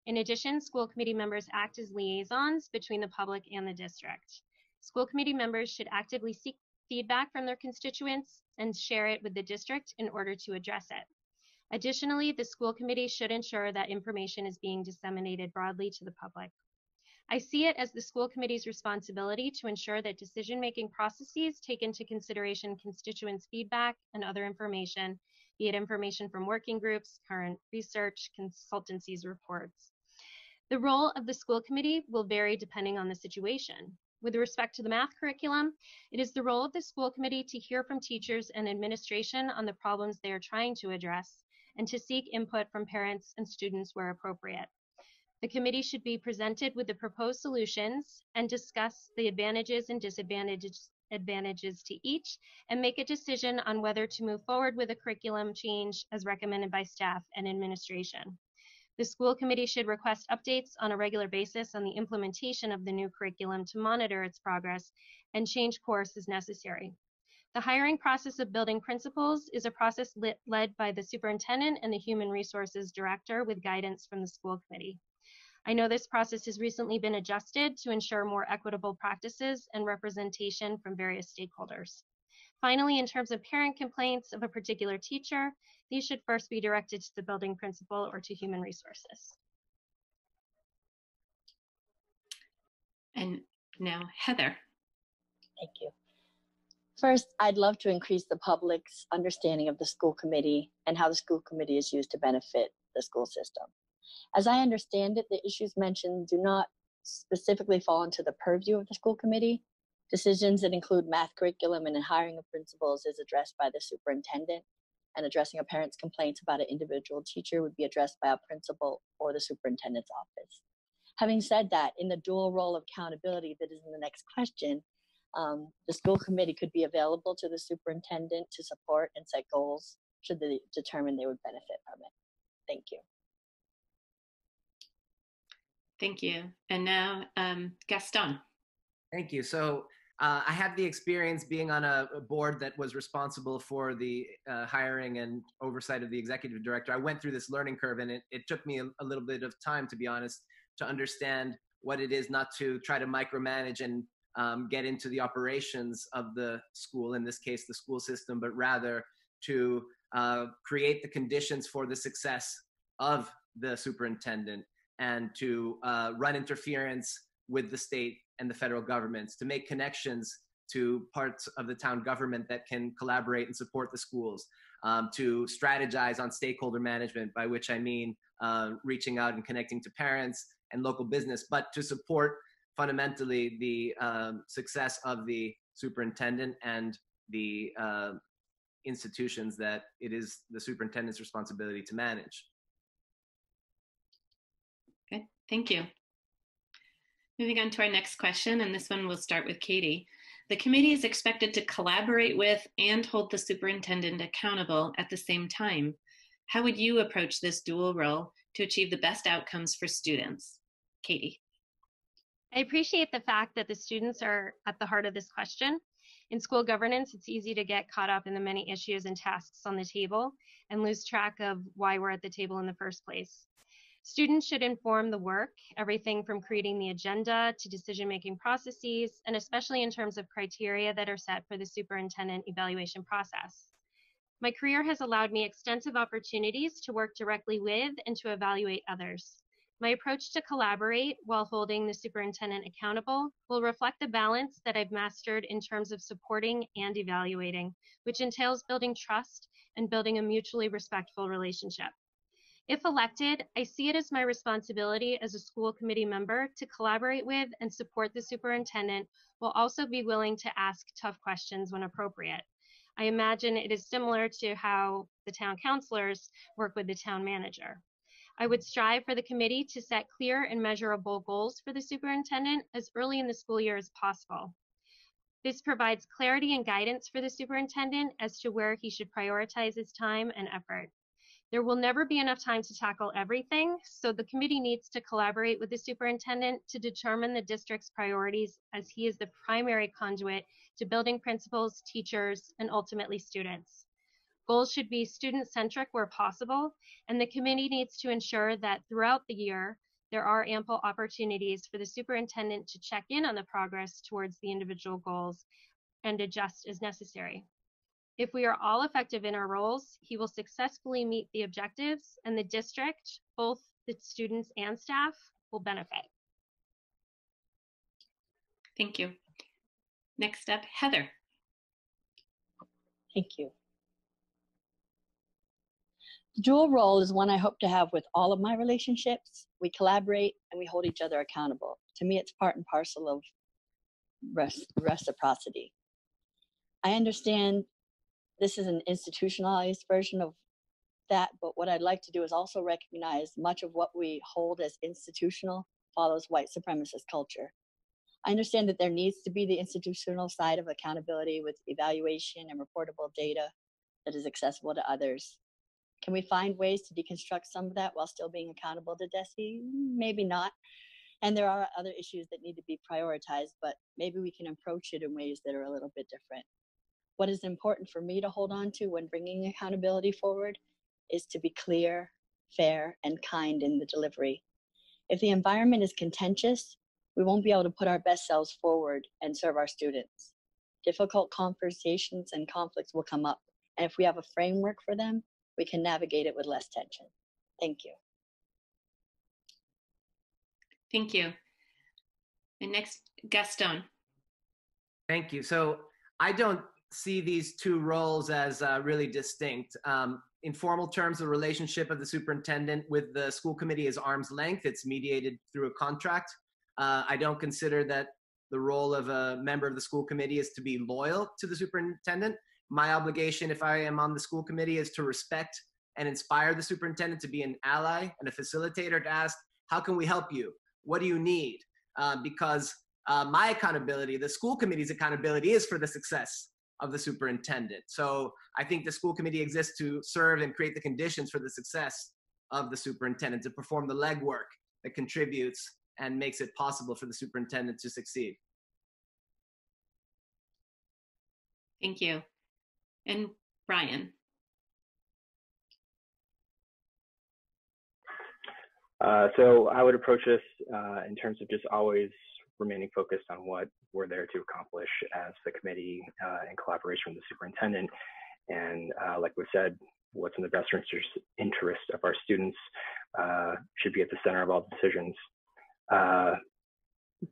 In addition, school committee members act as liaisons between the public and the district. School committee members should actively seek feedback from their constituents and share it with the district in order to address it. Additionally, the school committee should ensure that information is being disseminated broadly to the public. I see it as the school committee's responsibility to ensure that decision-making processes take into consideration constituents' feedback and other information, be it information from working groups, current research, consultancies, reports. The role of the school committee will vary depending on the situation. With respect to the math curriculum, it is the role of the school committee to hear from teachers and administration on the problems they are trying to address and to seek input from parents and students where appropriate. The committee should be presented with the proposed solutions and discuss the advantages and disadvantages advantages to each and make a decision on whether to move forward with a curriculum change as recommended by staff and administration. The school committee should request updates on a regular basis on the implementation of the new curriculum to monitor its progress and change course as necessary. The hiring process of building principals is a process led by the superintendent and the human resources director with guidance from the school committee. I know this process has recently been adjusted to ensure more equitable practices and representation from various stakeholders. Finally, in terms of parent complaints of a particular teacher, these should first be directed to the building principal or to human resources. And now Heather. Thank you. First, I'd love to increase the public's understanding of the school committee and how the school committee is used to benefit the school system. As I understand it, the issues mentioned do not specifically fall into the purview of the school committee. Decisions that include math curriculum and hiring of principals is addressed by the superintendent, and addressing a parent's complaints about an individual teacher would be addressed by a principal or the superintendent's office. Having said that, in the dual role of accountability that is in the next question, um, the school committee could be available to the superintendent to support and set goals should they determine they would benefit from it. Thank you. Thank you. And now, um, Gaston. Thank you. So uh, I had the experience being on a, a, board that was responsible for the uh, hiring and oversight of the executive director. I went through this learning curve, and it, it took me a, a, little bit of time, to be honest, to understand what it is not to try to micromanage and um, get into the operations of the school, in this case, the school system, but rather to uh, create the conditions for the success of the superintendent and to uh, run interference with the state and the federal governments, to make connections to parts of the town government that can collaborate and support the schools, um, to strategize on stakeholder management, by which I mean uh, reaching out and connecting to parents and local business, but to support fundamentally the um, success of the superintendent and the uh, institutions that it is the superintendent's responsibility to manage. Thank you. Moving on to our next question, and this one will start with Katie. The committee is expected to collaborate with and hold the superintendent accountable at the same time. How would you approach this dual role to achieve the best outcomes for students? Katie. I appreciate the fact that the students are at the heart of this question. In school governance, it's easy to get caught up in the many issues and tasks on the table and lose track of why we're at the table in the first place. Students should inform the work, everything from creating the agenda to decision-making processes, and especially in terms of criteria that are set for the superintendent evaluation process. My career has allowed me extensive opportunities to work directly with and to evaluate others. My approach to collaborate while holding the superintendent accountable will reflect the balance that I've mastered in terms of supporting and evaluating, which entails building trust and building a mutually respectful relationship. If elected, I see it as my responsibility as a school committee member to collaborate with and support the superintendent while also be willing to ask tough questions when appropriate. I imagine it is similar to how the town councilors work with the town manager. I would strive for the committee to set clear and measurable goals for the superintendent as early in the school year as possible. This provides clarity and guidance for the superintendent as to where he should prioritize his time and effort. There will never be enough time to tackle everything, so the committee needs to collaborate with the superintendent to determine the district's priorities as he is the primary conduit to building principals, teachers, and ultimately students. Goals should be student-centric where possible, and the committee needs to ensure that throughout the year, there are ample opportunities for the superintendent to check in on the progress towards the individual goals and adjust as necessary. If we are all effective in our roles, he will successfully meet the objectives and the district, both the students and staff, will benefit. Thank you. Next up, Heather. Thank you. The dual role is one I hope to have with all of my relationships. We collaborate and we hold each other accountable. To me, it's part and parcel of reciprocity. I understand this is an institutionalized version of that, but what I'd like to do is also recognize much of what we hold as institutional follows white supremacist culture. I understand that there needs to be the institutional side of accountability with evaluation and reportable data that is accessible to others. Can we find ways to deconstruct some of that while still being accountable to DESE? Maybe not. And there are other issues that need to be prioritized, but maybe we can approach it in ways that are a little bit different. What is important for me to hold on to when bringing accountability forward is to be clear, fair, and kind in the delivery. If the environment is contentious, we won't be able to put our best selves forward and serve our students. Difficult conversations and conflicts will come up, and if we have a framework for them, we can navigate it with less tension. Thank you. Thank you. And next, Gaston. Thank you. So I don't see these two roles as uh, really distinct. Um, in formal terms, the relationship of the superintendent with the school committee is arm's length. It's mediated through a contract. Uh, I don't consider that the role of a member of the school committee is to be loyal to the superintendent. My obligation, if I am on the school committee, is to respect and inspire the superintendent to be an ally and a facilitator to ask, how can we help you? What do you need? Uh, because uh, my accountability, the school committee's accountability, is for the success of the superintendent. So I think the school committee exists to serve and create the conditions for the success of the superintendent, to perform the legwork that contributes and makes it possible for the superintendent to succeed. Thank you. And Brian. Uh, so I would approach this uh, in terms of just always remaining focused on what we're there to accomplish as the committee uh, in collaboration with the superintendent. And uh, like we said, what's in the best interest of our students uh, should be at the center of all decisions.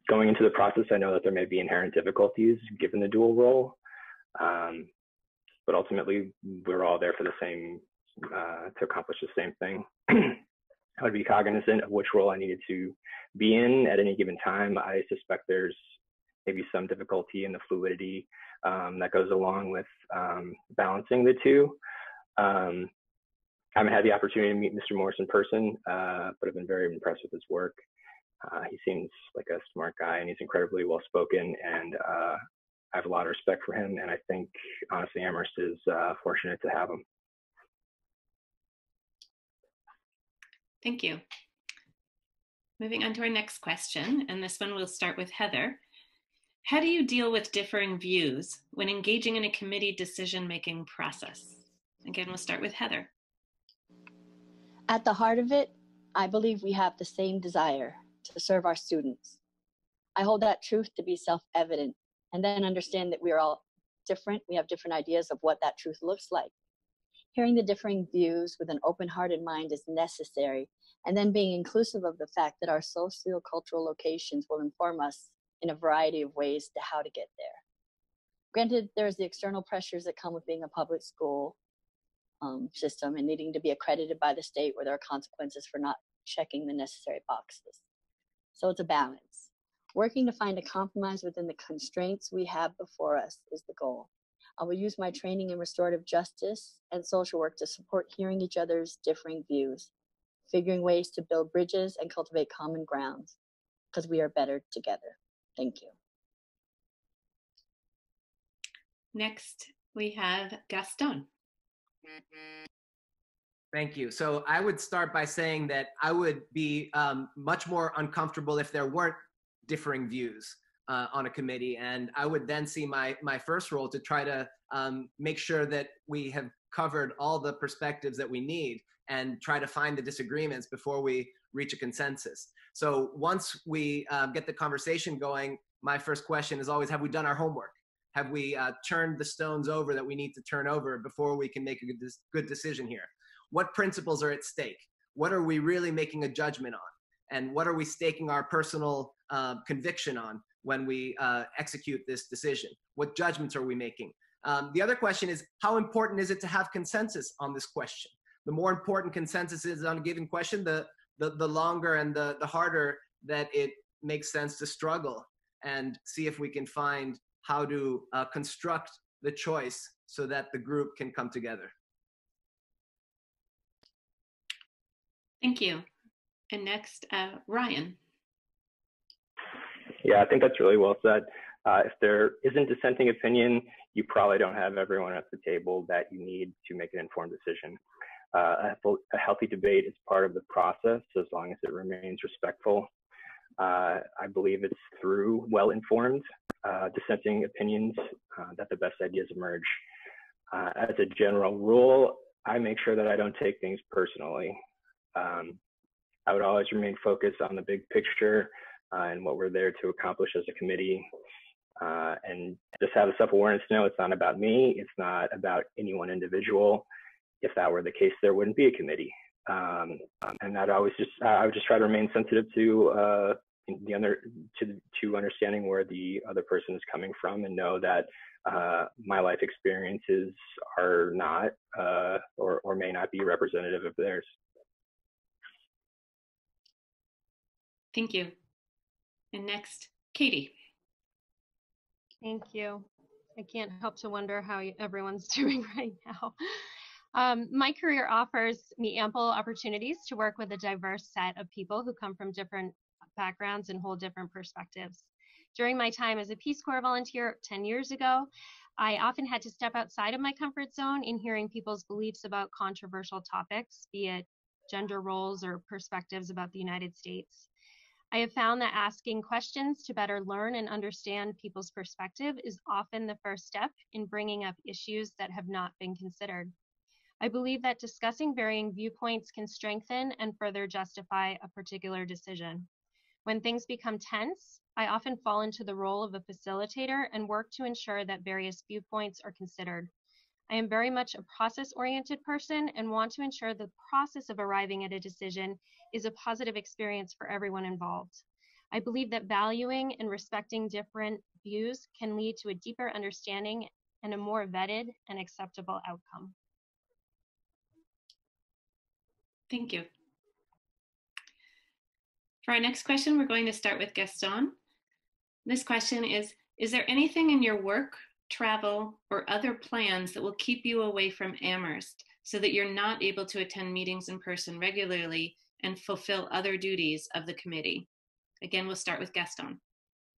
Going into the process, I know that there may be inherent difficulties given the dual role, um, but ultimately we're all there for the same, uh, to accomplish the same thing. [clears throat] I would be cognizant of which role I needed to be in at any given time. I suspect there's maybe some difficulty in the fluidity um, that goes along with um, balancing the two. Um, I haven't had the opportunity to meet Mr. Morris in person, uh, but I've been very impressed with his work. Uh, he seems like a smart guy and he's incredibly well spoken and uh, I have a lot of respect for him and I think honestly Amherst is uh, fortunate to have him. Thank you. Moving on to our next question, and this one we'll start with Heather. How do you deal with differing views when engaging in a committee decision-making process? Again, we'll start with Heather. At the heart of it, I believe we have the same desire to serve our students. I hold that truth to be self-evident and then understand that we are all different. We have different ideas of what that truth looks like. Hearing the differing views with an open heart and mind is necessary, and then being inclusive of the fact that our sociocultural locations will inform us in a variety of ways to how to get there. Granted, there's the external pressures that come with being a public school, um, system and needing to be accredited by the state where there are consequences for not checking the necessary boxes. So it's a balance. Working to find a compromise within the constraints we have before us is the goal. I will use my training in restorative justice and social work to support hearing each other's differing views, figuring ways to build bridges and cultivate common grounds, because we are better together. Thank you. Next, we have Gaston. Thank you. So I would start by saying that I would be um, much more uncomfortable if there weren't differing views uh, on a committee, and I would then see my my first role to try to um, make sure that we have covered all the perspectives that we need and try to find the disagreements before we reach a consensus. So once we uh, get the conversation going, my first question is always, have we done our homework? Have we uh, turned the stones over that we need to turn over before we can make a good, good decision here? What principles are at stake? What are we really making a judgment on? And what are we staking our personal uh, conviction on when we uh, execute this decision? What judgments are we making? Um, the other question is, how important is it to have consensus on this question? The more important consensus is on a given question, the, the, the longer and the, the harder that it makes sense to struggle and see if we can find how to uh, construct the choice so that the group can come together. Thank you. And next, uh, Ryan. Yeah, I think that's really well said. Uh, if there isn't dissenting opinion, you probably don't have everyone at the table that you need to make an informed decision. Uh, a, healthy debate is part of the process as long as it remains respectful. Uh, I believe it's through well-informed uh, dissenting opinions uh, that the best ideas emerge. Uh, as a general rule, I make sure that I don't take things personally. Um, I would always remain focused on the big picture and what we're there to accomplish as a committee. Uh, and just have a self-awareness know it's not about me. It's not about any one individual. If that were the case, there wouldn't be a committee. Um, and I'd always just, I would just try to remain sensitive to uh, the other, to, to understanding where the other person is coming from and know that uh, my life experiences are not uh, or, or may not be representative of theirs. Thank you. And next, Katie. Thank you. I can't help to wonder how everyone's [laughs] doing right now. Um, my career offers me ample opportunities to work with a diverse set of people who come from different backgrounds and hold different perspectives. During my time as a Peace Corps volunteer 10 years ago, I often had to step outside of my comfort zone in hearing people's beliefs about controversial topics, be it gender roles or perspectives about the United States. I have found that asking questions to better learn and understand people's perspective is often the first step in bringing up issues that have not been considered. I believe that discussing varying viewpoints can strengthen and further justify a particular decision. When things become tense, I often fall into the role of a facilitator and work to ensure that various viewpoints are considered. I am very much a process oriented person and want to ensure the process of arriving at a decision is a positive experience for everyone involved. I believe that valuing and respecting different views can lead to a deeper understanding and a more vetted and acceptable outcome. Thank you. For our next question, we're going to start with Gaston. This question is Is there anything in your work travel, or other plans that will keep you away from Amherst so that you're not able to attend meetings in person regularly and fulfill other duties of the committee? Again, we'll start with Gaston.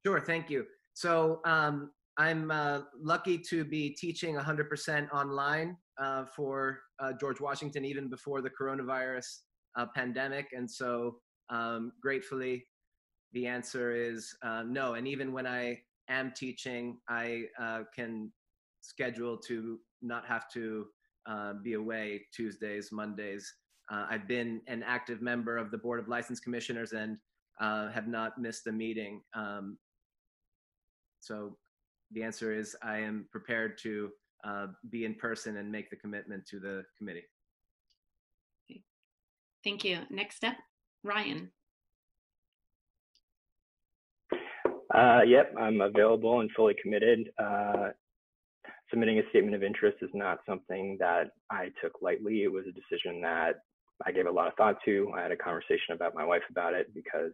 Sure, thank you. So um, I'm uh, lucky to be teaching 100% online uh, for uh, George Washington even before the coronavirus uh, pandemic. And so um, gratefully, the answer is uh, no. And even when I am teaching, I uh, can schedule to not have to uh, be away Tuesdays, Mondays. Uh, I've been an active member of the Board of License Commissioners and uh, have not missed a meeting. Um, so the answer is I am prepared to uh, be in person and make the commitment to the committee. Thank you. Next up, Ryan. Uh, yep, I'm available and fully committed. Uh, submitting a statement of interest is not something that I took lightly. It was a decision that I gave a lot of thought to. I had a conversation about my wife about it because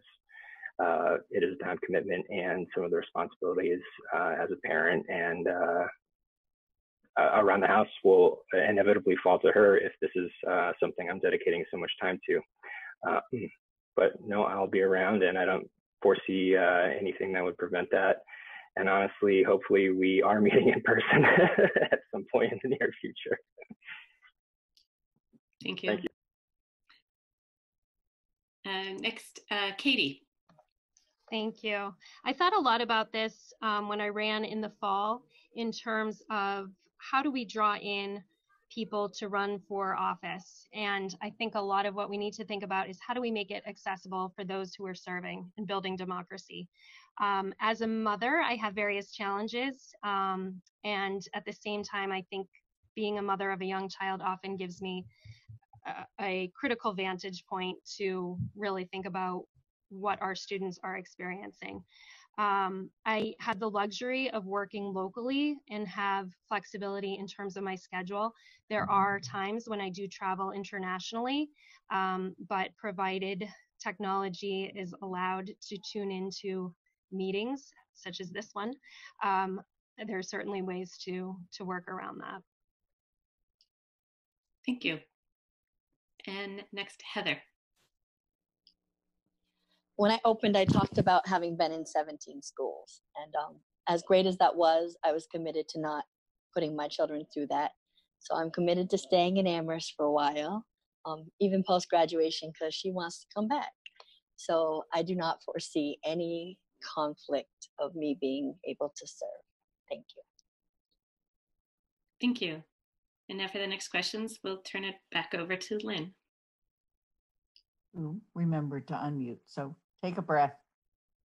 uh, it is a time commitment and some of the responsibilities uh, as a parent and uh, around the house will inevitably fall to her if this is uh, something I'm dedicating so much time to. [clears throat] But no, I'll be around and I don't foresee uh, anything that would prevent that. And honestly, hopefully we are [laughs] meeting in person [laughs] at some point in the near future. Thank you. Thank you. Uh, next, uh, Katie. Thank you. I thought a lot about this um, when I ran in the fall in terms of how do we draw in people to run for office. And I think a lot of what we need to think about is how do we make it accessible for those who are serving and building democracy. Um, as a mother, I have various challenges. Um, and at the same time, I think being a mother of a young child often gives me a, a critical vantage point to really think about what our students are experiencing. Um, I had the luxury of working locally and have flexibility in terms of my schedule. There are times when I do travel internationally, um, but provided technology is allowed to tune into meetings such as this one, um, there are certainly ways to to work around that. Thank you. And next, Heather when I opened, I talked about having been in 17 schools. And um, as great as that was, I was committed to not putting my children through that. So I'm committed to staying in Amherst for a while, um, even post graduation, because she wants to come back. So I do not foresee any conflict of me being able to serve. Thank you. Thank you. And now for the next questions, we'll turn it back over to Lynn. Ooh, remember to unmute. So take a breath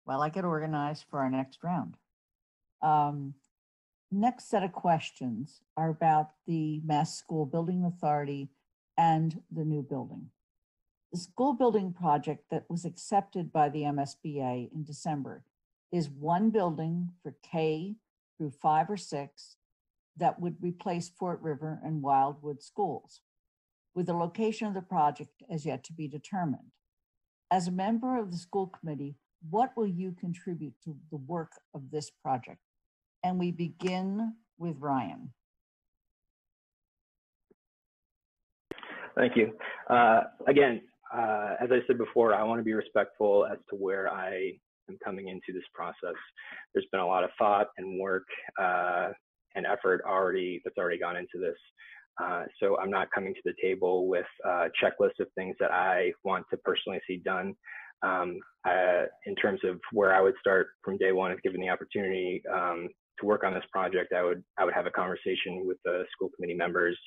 while I get organized for our next round. Um, next set of questions are about the Mass School Building Authority and the new building. The school building project that was accepted by the MSBA in December is one building for K through five or six that would replace Fort River and Wildwood schools, with the location of the project as yet to be determined. As a member of the school committee, what will you contribute to the work of this project? And we begin with Ryan. Thank you. Uh, again, uh, as I said before, I want to be respectful as to where I am coming into this process. There's been a lot of thought and work uh, and effort already that's already gone into this. Uh, so I'm not coming to the table with a checklist of things that I want to personally see done. Um, uh, in terms of where I would start from day one, if given the opportunity um, to work on this project, I would I would have a conversation with the school committee members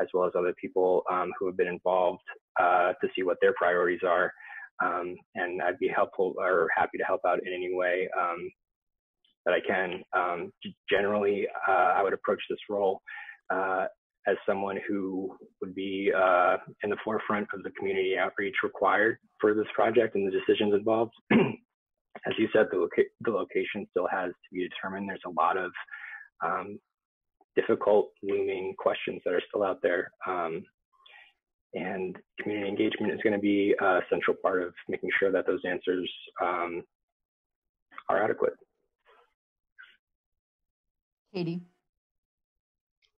as well as other people um, who have been involved uh, to see what their priorities are, um, and I'd be helpful or happy to help out in any way um, that I can. Um, generally, uh, I would approach this role uh, as someone who would be uh, in the forefront of the community outreach required for this project and the decisions involved. [clears throat] as you said, the, loca- the location still has to be determined. There's a lot of um, difficult looming questions that are still out there. Um, and community engagement is going to be a central part of making sure that those answers um, are adequate. Katie.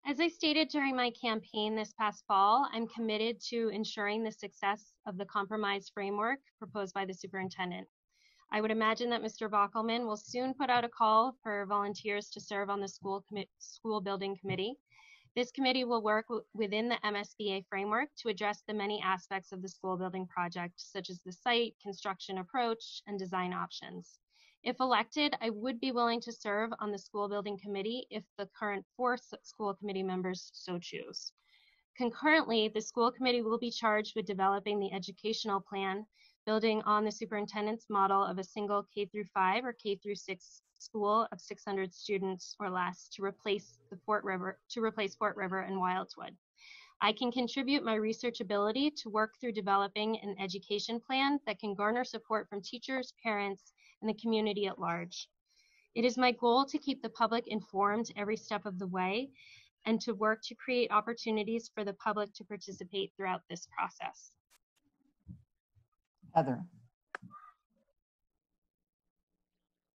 As I stated during my campaign this past fall, I'm committed to ensuring the success of the compromise framework proposed by the superintendent. I would imagine that Mr. Bockelman will soon put out a call for volunteers to serve on the school, school building committee. This committee will work within the MSBA framework to address the many aspects of the school building project, such as the site, construction approach, and design options. If elected, I would be willing to serve on the school building committee if the current four school committee members so choose. Concurrently, the school committee will be charged with developing the educational plan, building on the superintendent's model of a single K through 5 or K through 6 school of 600 students or less to replace the Fort River to replace Fort River and Wildwood. I can contribute my research ability to work through developing an education plan that can garner support from teachers, parents, and the community at large. It is my goal to keep the public informed every step of the way and to work to create opportunities for the public to participate throughout this process. Heather.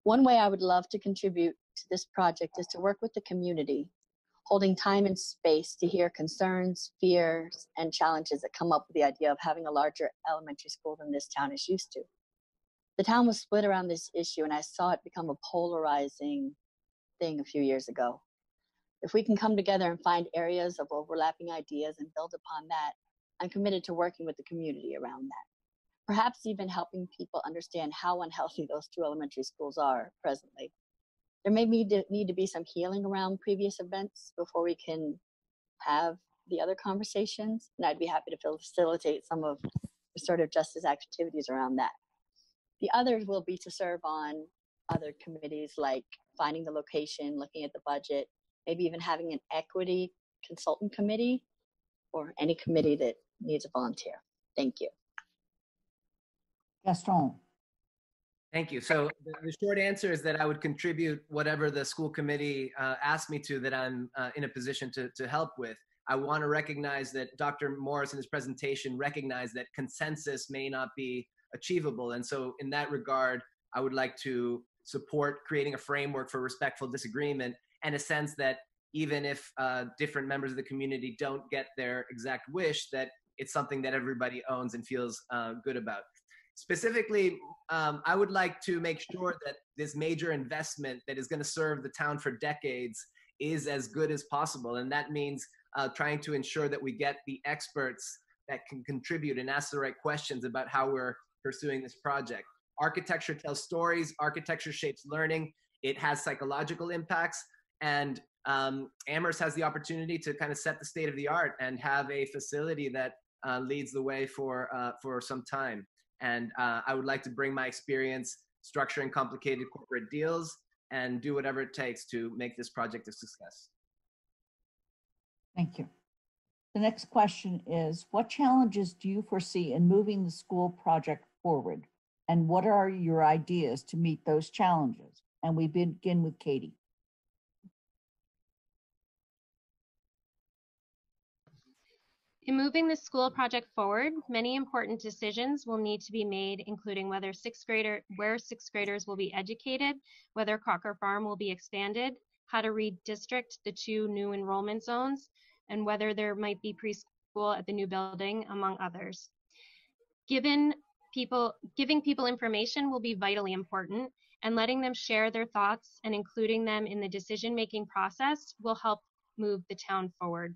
One way I would love to contribute to this project is to work with the community, holding time and space to hear concerns, fears, and challenges that come up with the idea of having a larger elementary school than this town is used to. The town was split around this issue, and I saw it become a polarizing thing a few years ago. If we can come together and find areas of overlapping ideas and build upon that, I'm committed to working with the community around that perhaps even helping people understand how unhealthy [laughs] those two elementary schools are presently. There may need to, need to be some healing around previous events before we can have the other conversations, and I'd be happy to facilitate some of restorative justice activities around that. The others will be to serve on other committees like finding the location, looking at the budget, maybe even having an equity consultant committee or any committee that needs a volunteer. Thank you. Gaston. Thank you. So the, the, short answer is that I would contribute whatever the school committee uh, asked me to that I'm uh, in a position to, to help with. I want to recognize that Dr. Morris in his presentation recognized that consensus may not be achievable. And so in that regard, I would like to support creating a framework for respectful disagreement and a sense that even if uh, different members of the community don't get their exact wish, that it's something that everybody owns and feels uh, good about specifically, um, I would like to make sure that this major investment that is going to serve the town for decades is as good as possible. And that means uh, trying to ensure that we get the experts that can contribute and ask the right questions about how we're pursuing this project. Architecture tells stories, architecture shapes learning, it has psychological impacts, and um, Amherst has the opportunity to kind of set the state of the art and have a facility that uh, leads the way for, uh, for some time. And uh, I would like to bring my experience structuring complicated corporate deals and do whatever it takes to make this project a success. Thank you. The next question is What challenges do you foresee in moving the school project forward? And what are your ideas to meet those challenges? And we begin with Katie. In moving the school project forward, many important decisions will need to be made, including whether sixth grader, where sixth graders will be educated, whether Crocker Farm will be expanded, how to redistrict the two new enrollment zones, and whether there might be preschool at the new building, among others. Given people, giving people information will be vitally important, and letting them share their thoughts and including them in the decision-making process will help move the town forward.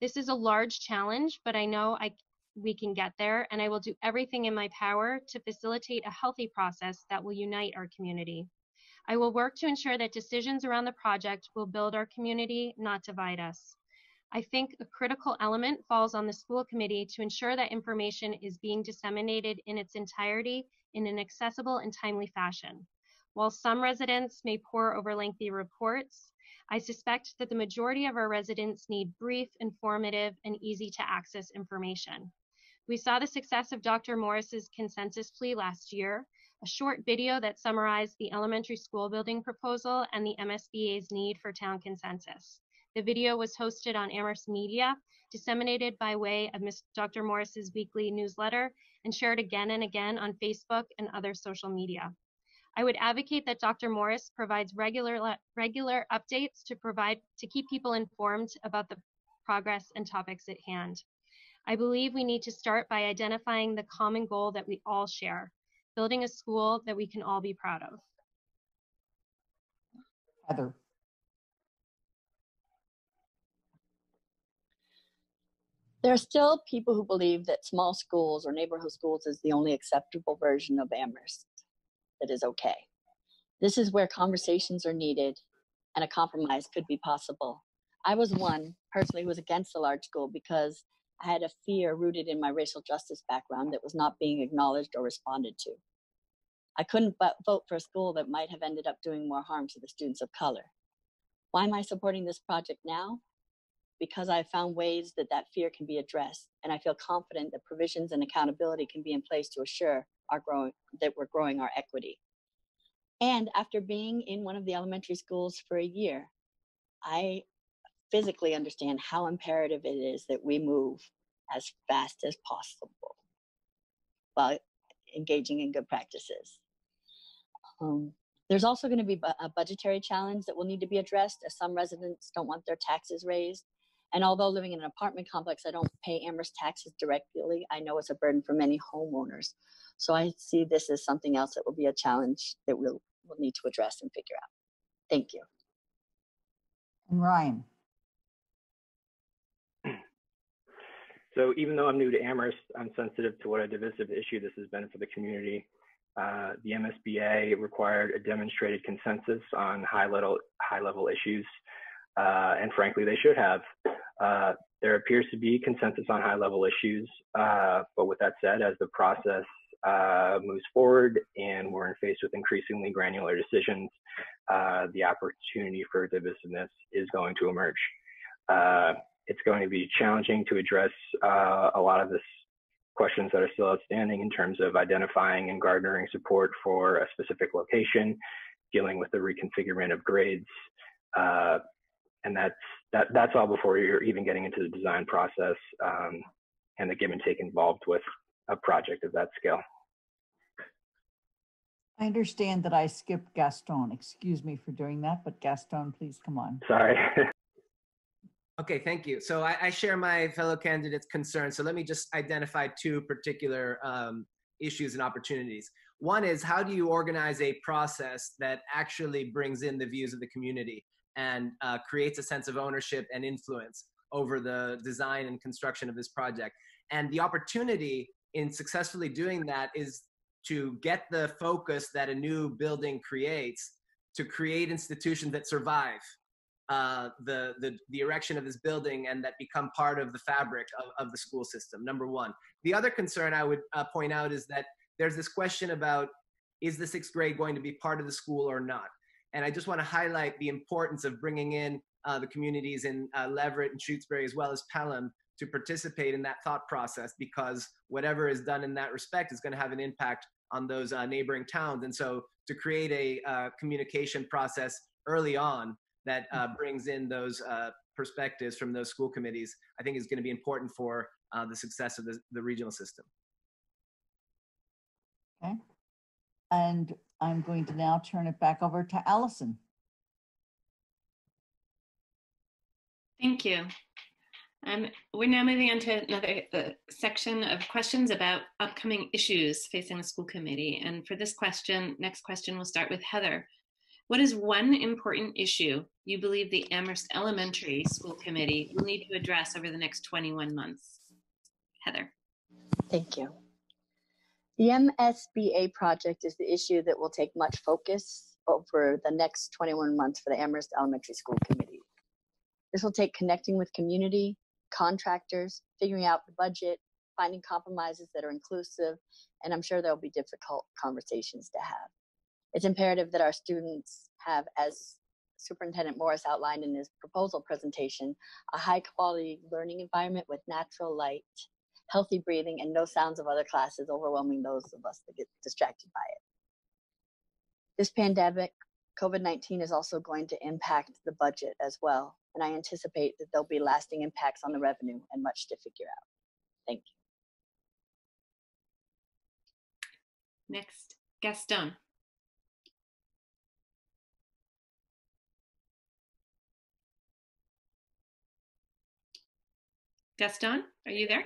This is a large challenge, but I know I, we can get there, and I will do everything in my power to facilitate a healthy process that will unite our community. I will work to ensure that decisions around the project will build our community, not divide us. I think a critical element falls on the school committee to ensure that information is being disseminated in its entirety in an accessible and timely fashion. While some residents may pore over lengthy reports, I suspect that the majority of our residents need brief, informative, and easy to access information. We saw the success of Dr. Morris's consensus plea last year, a short video that summarized the elementary school building proposal and the MSBA's need for town consensus. The video was hosted on Amherst Media, disseminated by way of Ms. Dr. Morris's weekly newsletter, and shared again and again on Facebook and other social media. I would advocate that Dr. Morris provides regular regular updates to provide to keep people informed about the progress and topics at hand. I believe we need to start by identifying the common goal that we all share, building a school that we can all be proud of. Heather. There are still people who believe that small schools or neighborhood schools is the only acceptable version of Amherst that is okay. This is where conversations are needed and a compromise could be possible. I was one personally who was against the large school because I had a fear rooted in my racial justice background that was not being acknowledged or responded to. I couldn't but vote for a school that might have ended up doing more harm to the students of color. Why am I supporting this project now? Because I found ways that that fear can be addressed, and I feel confident that provisions and accountability can be in place to assure our growing that we're growing our equity. And after being in one of the elementary schools for a year, I physically understand how imperative it is that we move as fast as possible while engaging in good practices. Um, there's also going to be a budgetary challenge that will need to be addressed as some residents don't want their taxes raised. And although living in an apartment complex, I don't pay Amherst taxes directly. I know it's a burden for many homeowners. So I see this as something else that will be a challenge that we'll, we'll need to address and figure out. Thank you. And Ryan. [clears throat] So even though I'm new to Amherst, I'm sensitive to what a divisive issue this has been for the community. Uh, the MSBA required a demonstrated consensus on high level high level issues, uh, and frankly, they should have. Uh, there appears to be consensus on high level issues, uh, but with that said, as the process uh, moves forward and we're faced with increasingly granular decisions, uh, the opportunity for divisiveness is going to emerge it's going to be challenging to address uh, a lot of this questions that are still outstanding in terms of identifying and garnering support for a specific location, dealing with the reconfigurement of grades, uh, and that's that that's all before you're even getting into the design process um, and the give and take involved with a project of that scale. I understand that I skipped Gaston. Excuse me for doing that, but Gaston, please come on. Sorry. [laughs] Okay, thank you. So I, I, share my fellow candidates' concerns. So let me just identify two particular um, issues and opportunities. One is how do you organize a process that actually brings in the views of the community and uh, creates a sense of ownership and influence over the design and construction of this project? And the opportunity in successfully doing that is to get the focus that a new building creates to create institutions that survive uh, the, the, the erection of this building and that become part of the fabric of, of the school system, number one. The other concern I would uh, point out is that there's this question about is the sixth grade going to be part of the school or not? And I just want to highlight the importance of bringing in uh, the communities in uh, Leverett and Shutesbury as well as Pelham to participate in that thought process because whatever is done in that respect is going to have an impact on those uh, neighboring towns. And so to create a uh, communication process early on that uh, mm-hmm. brings in those uh, perspectives from those school committees, I think is going to be important for uh, the success of the, the regional system. Okay. And I'm going to now turn it back over to Allison. Thank you. Um, we're now moving on to another uh, section of questions about upcoming issues facing the school committee. And for this question, next question, we'll start with Heather. What is one important issue you believe the Amherst Elementary School Committee will need to address over the next 21 months? Heather. Thank you. The MSBA project is the issue that will take much focus over the next 21 months for the Amherst Elementary School Committee. This will take connecting with community, contractors, figuring out the budget, finding compromises that are inclusive, and I'm sure there'll be difficult conversations to have it's imperative that our students have, as Superintendent Morris outlined in his proposal presentation, a high quality learning environment with natural light, healthy breathing, and no sounds of other classes overwhelming those of us that get distracted by it. This pandemic, COVID 19, is also going to impact the budget as well, and I anticipate that there'll be lasting impacts on the revenue and much to figure out. Thank you. Next, Gaston. Gaston, are you there?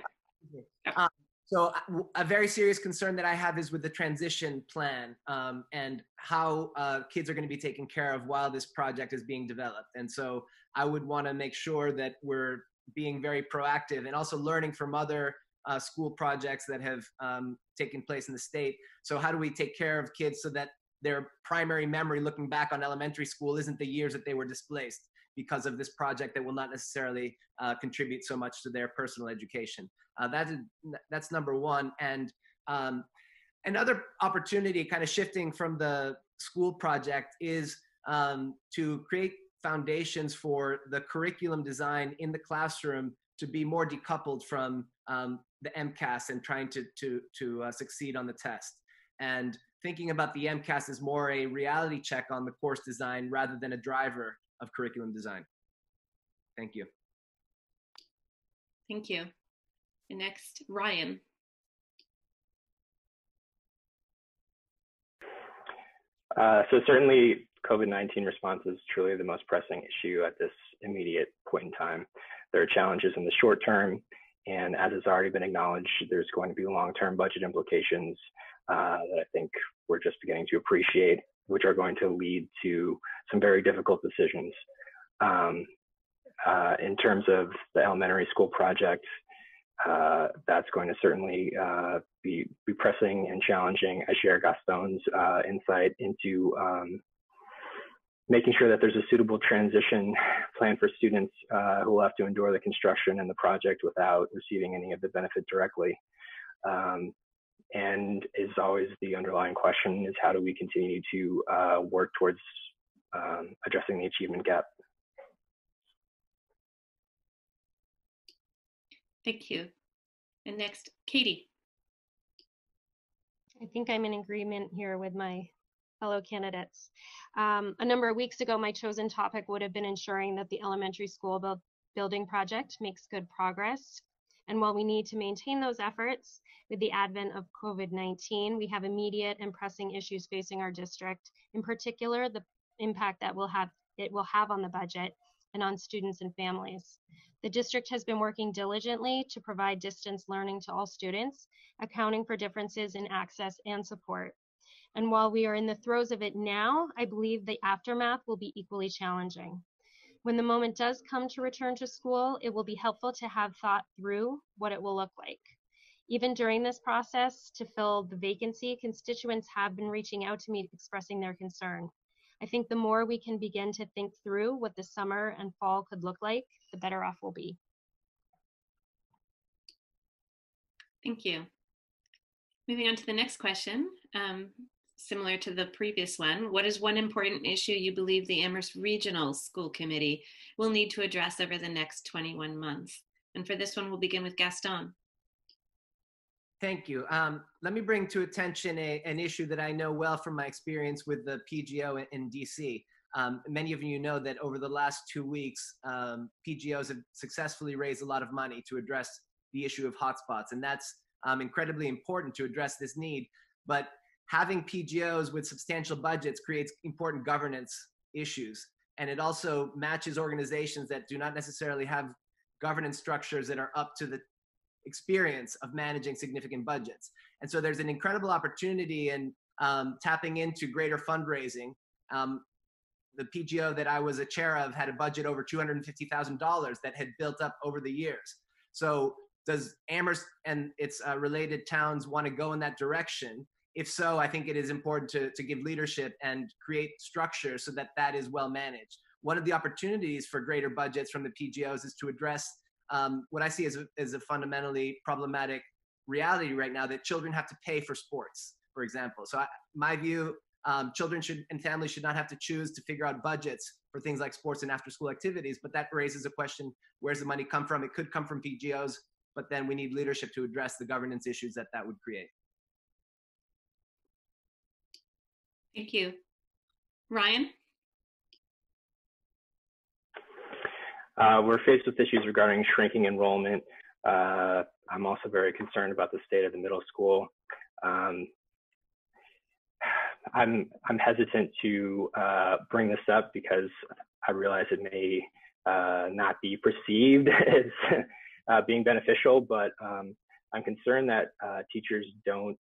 Uh, so uh, a very serious concern that I have is with the transition plan um, and how uh, kids are going to be taken care of while this project is being developed. And so I would want to make sure that we're being very proactive and also learning from other uh, school projects that have um, taken place in the state. So how do we take care of kids so that their primary memory looking back on elementary school isn't the years that they were displaced? Because of this project that will not necessarily uh, contribute so much to their personal education. Uh, that is, that's number one. And um, another opportunity, kind of shifting from the school project, is um, to create foundations for the curriculum design in the classroom to be more decoupled from um, the MCAS and trying to, to, to uh, succeed on the test. And thinking about the MCAS as more a reality check on the course design rather than a driver of curriculum design. Thank you. Thank you. And next, Ryan. Uh, so certainly COVID-19 response is truly the most pressing issue at this immediate point in time. There are challenges in the short term, and as has already been acknowledged, there's going to be long-term budget implications uh, that I think we're just beginning to appreciate, which are going to lead to some very difficult decisions. Um, uh, in terms of the elementary school project, uh, that's going to certainly uh, be, be pressing and challenging. I share Gaston's uh, insight into um, making sure that there's a suitable transition plan for students uh, who will have to endure the construction and the project without receiving any of the benefit directly. Um, and is always the underlying question is how do we continue to uh, work towards um, addressing the achievement gap? Thank you. And next, Katie. I think I'm in agreement here with my fellow candidates. Um, a number of weeks ago, my chosen topic would have been ensuring that the elementary school build, building project makes good progress. And while we need to maintain those efforts with the advent of COVID-19, we have immediate and pressing issues facing our district, in particular, the impact that will have it will have on the budget and on students and families. The district has been working diligently to provide distance learning to all students, accounting for differences in access and support. And while we are in the throes of it now, I believe the aftermath will be equally challenging. When the moment does come to return to school, it will be helpful to have thought through what it will look like. Even during this process, to fill the vacancy, constituents have been reaching out to me expressing their concern. I think the more we can begin to think through what the summer and fall could look like, the better off we'll be. Thank you. Moving on to the next question, um, similar to the previous one, what is one important issue you believe the Amherst Regional School Committee will need to address over the next 21 months? And for this one, we'll begin with Gaston. Thank you. Um, let me bring to attention a, an issue that I know well from my experience with the PGO in, in DC. Um, many of you know that over the last two weeks, um, PGOs have successfully raised a lot of money to address the issue of hotspots, and that's um, incredibly important to address this need. But having PGOs with substantial budgets creates important governance issues, and it also matches organizations that do not necessarily have governance structures that are up to the experience of managing significant budgets. And so there's an incredible opportunity in um, tapping into greater fundraising. Um, the PGO that I was a chair of had a budget over $250,000 that had built up over the years. So does Amherst and its uh, related towns want to go in that direction? If so, I think it is important to, to give leadership and create structure so that that is well managed. One of the opportunities for greater budgets from the PGOs is to address um, what I see as a, as a fundamentally problematic reality right now that children have to pay for sports, for example. So I, my view, um, children should and families should not have to choose to figure out budgets for things like sports and after school activities. But that raises a question, where's the money come from? It could come from PGOs, but then we need leadership to address the governance issues that that would create. Thank you. Ryan? Uh, we're faced with issues regarding shrinking enrollment. Uh, I'm also very concerned about the state of the middle school. Um, I'm I'm hesitant to uh, bring this up because I realize it may uh, not be perceived [laughs] as uh, being beneficial, but um, I'm concerned that uh, teachers don't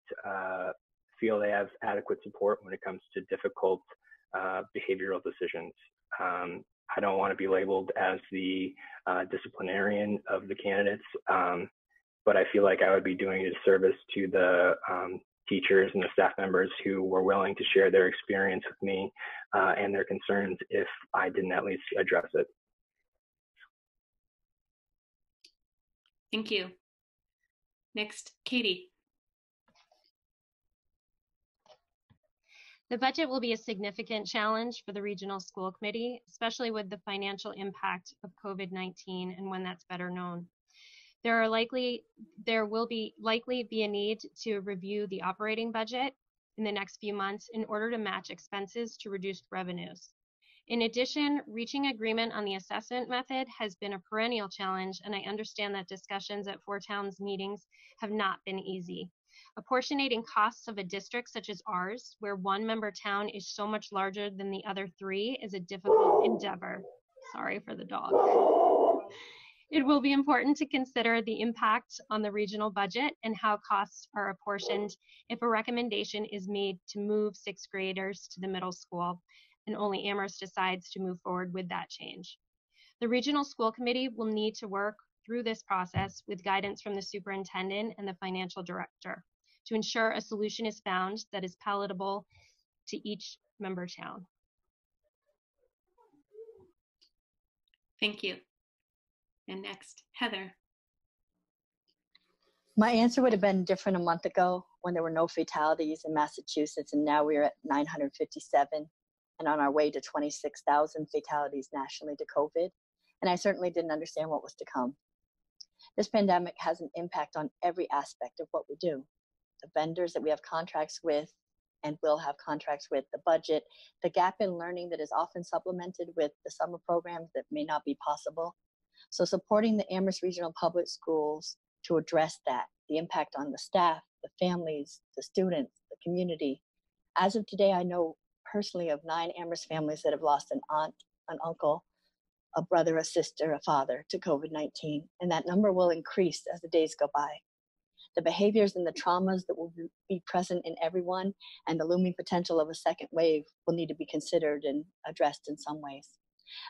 feel they have adequate support when it comes to difficult behavioral decisions. Um, I don't want to be labeled as the uh, disciplinarian of the candidates, um, but I feel like I would be doing a disservice to the um, teachers and the staff members who were willing to share their experience with me uh, and their concerns if I didn't at least address it. Thank you. Next, Katie. The budget will be a significant challenge for the regional school committee, especially with the financial impact of COVID-19 and when that's better known. There are likely there will be likely be a need to review the operating budget in the next few months in order to match expenses to reduced revenues. In addition, reaching agreement on the assessment method has been a perennial challenge, and I understand that discussions at Four Towns meetings have not been easy. Apportionating costs of a district such as ours, where one member town is so much larger than the other three, is a difficult endeavor. Sorry for the dog. It will be important to consider the impact on the regional budget and how costs are apportioned if a recommendation is made to move sixth graders to the middle school and only Amherst decides to move forward with that change. The regional school committee will need to work through this process with guidance from the superintendent and the financial director to ensure a solution is found that is palatable to each member town. Thank you. And next, Heather. My answer would have been different a month ago when there were no fatalities in Massachusetts, and now we're at 957 and on our way to 26,000 fatalities nationally to COVID. And I certainly didn't understand what was to come. This pandemic has an impact on every aspect of what we do the vendors that we have contracts with and will have contracts with, the budget, the gap in learning that is often supplemented with the summer programs that may not be possible. So, supporting the Amherst Regional Public Schools to address that, the impact on the staff, the families, the students, the community. As of today, I know personally of nine Amherst families that have lost an aunt, an uncle, a brother, a sister, a father to COVID 19, and that number will increase as the days go by. The behaviors and the traumas that will be present in everyone and the looming potential of a second wave will need to be considered and addressed in some ways.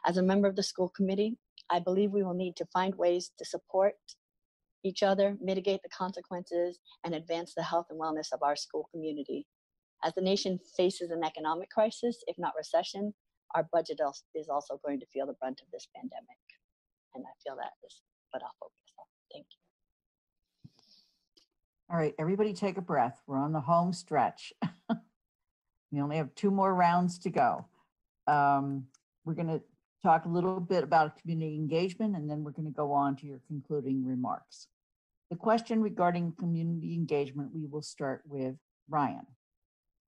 As a member of the school committee, I believe we will need to find ways to support each other, mitigate the consequences, and advance the health and wellness of our school community. As the nation faces an economic crisis, if not recession, our budget is also going to feel the brunt of this pandemic. And I feel that is what I'll focus on. Thank you. All right, everybody take a breath. We're on the home stretch. [laughs] we only have two more rounds to go. Um, we're going to talk a little bit about community engagement and then we're going to go on to your concluding remarks. The question regarding community engagement, we will start with Ryan.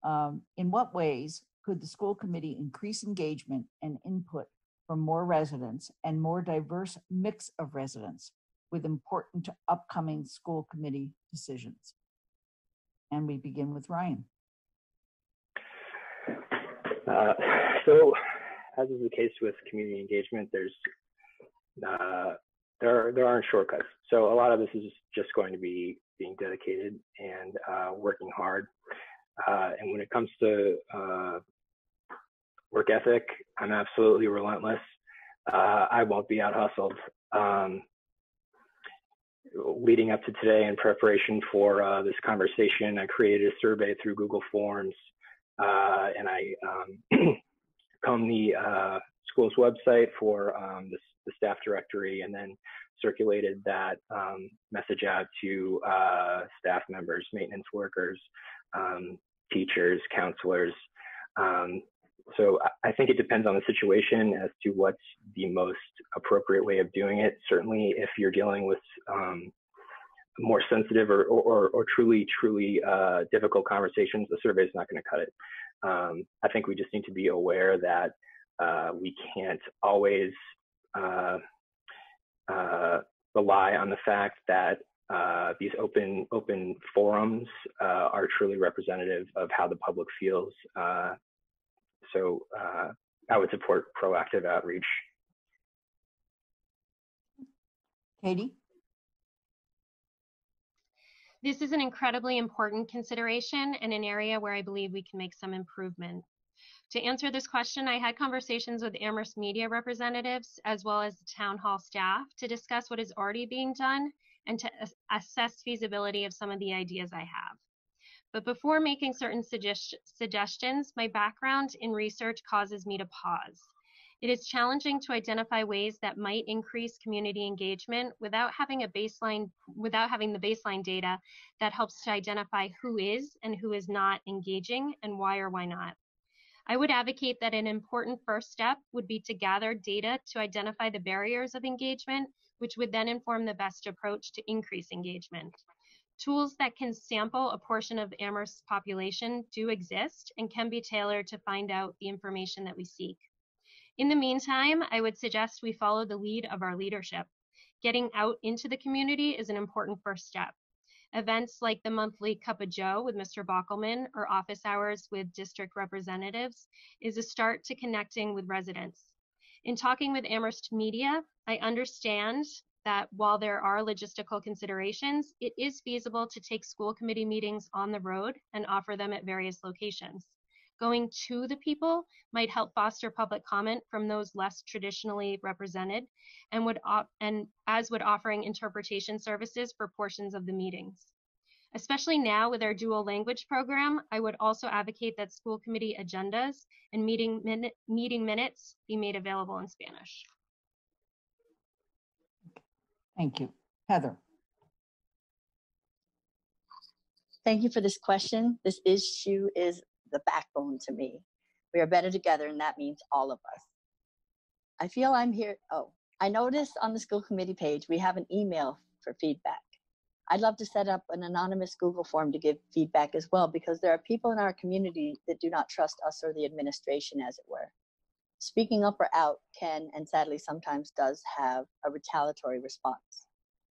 Um, in what ways could the school committee increase engagement and input from more residents and more diverse mix of residents with important upcoming school committee decisions? And we begin with Ryan. Uh, so, as is the case with community engagement, there's uh, there there aren't shortcuts. So a lot of this is just going to be being dedicated and uh, working hard uh, and when it comes to uh, work ethic, I'm absolutely relentless. Uh, I won't be out hustled. Um, leading up to today in preparation for uh, this conversation, I created a survey through Google Forms uh, and I um, [clears throat] the uh, school's website for um, the, the, staff directory and then circulated that um, message out to staff members, maintenance workers, um, teachers, counselors. Um, so I think it depends on the situation as to what's the most appropriate way of doing it. Certainly, if you're dealing with um, more sensitive or, or, or truly, truly uh, difficult conversations, the survey is not going to cut it. Um, I think we just need to be aware that uh, we can't always uh, uh rely on the fact that uh, these open open forums uh, are truly representative of how the public feels. So uh, I would support proactive outreach. Katie? This is an incredibly important consideration and an area where I believe we can make some improvement. To answer this question, I had conversations with Amherst media representatives as well as the town hall staff to discuss what is already being done and to assess feasibility of some of the ideas I have. But before making certain suggest suggestions, my background in research causes me to pause. It is challenging to identify ways that might increase community engagement without having a baseline without having the baseline data that helps to identify who is and who is not engaging and why or why not. I would advocate that an important first step would be to gather data to identify the barriers of engagement which would then inform the best approach to increase engagement. Tools that can sample a portion of Amherst's population do exist and can be tailored to find out the information that we seek. In the meantime, I would suggest we follow the lead of our leadership. Getting out into the community is an important first step. Events like the monthly Cup of Joe with Mr. Bockelman or office hours with district representatives is a start to connecting with residents. In talking with Amherst Media, I understand that while there are logistical considerations, it is feasible to take school committee meetings on the road and offer them at various locations. Going to the people might help foster public comment from those less traditionally represented and would and as would offering interpretation services for portions of the meetings. Especially now with our dual language program, I would also advocate that school committee agendas and meeting, minute, meeting minutes be made available in Spanish. Thank you. Heather. Thank you for this question. This issue is the backbone to me. We are better together, and that means all of us. I feel I'm here. Oh, I noticed on the school committee page we have an email for feedback. I'd love to set up an anonymous Google form to give feedback as well because there are people in our community that do not trust us or the administration, as it were. Speaking up or out can and sadly sometimes does have a retaliatory response.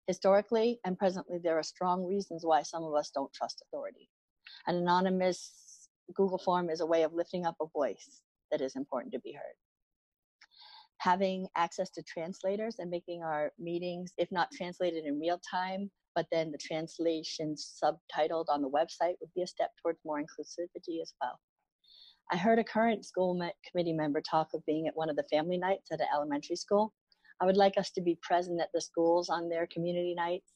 Historically and presently, there are strong reasons why some of us don't trust authority. An anonymous Google form is a way of lifting up a voice that is important to be heard. Having access to translators and making our meetings, if not translated in real time, but then the translation subtitled on the website would be a step towards more inclusivity as well. I heard a current school committee member talk of being at one of the family nights at an elementary school. I would like us to be present at the schools on their community nights,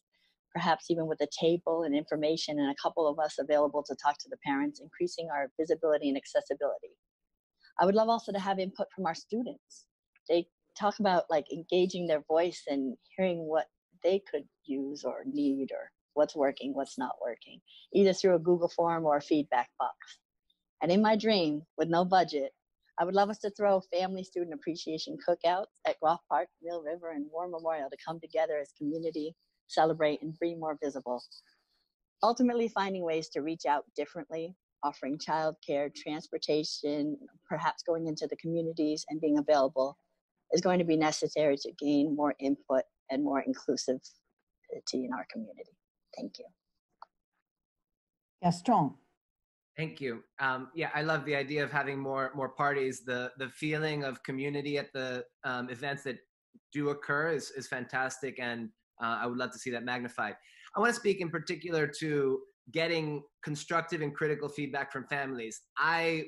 perhaps even with a table and information and a couple of us available to talk to the parents, increasing our visibility and accessibility. I would love also to have input from our students. They talk about like engaging their voice and hearing what they could use or need or what's working, what's not working, either through a Google form or a feedback box. And in my dream, with no budget, I would love us to throw family student appreciation cookouts at Groff Park, Mill River, and War Memorial to come together as community, celebrate, and be more visible. Ultimately, finding ways to reach out differently, offering childcare, transportation, perhaps going into the communities and being available is going to be necessary to gain more input and more inclusivity uh, in our community. Thank you. Gaston. Thank you. Um, yeah, I love the idea of having more more parties. The the feeling of community at the um, events that do occur is is fantastic, and uh, I would love to see that magnified. I want to speak in particular to getting constructive and critical feedback from families. I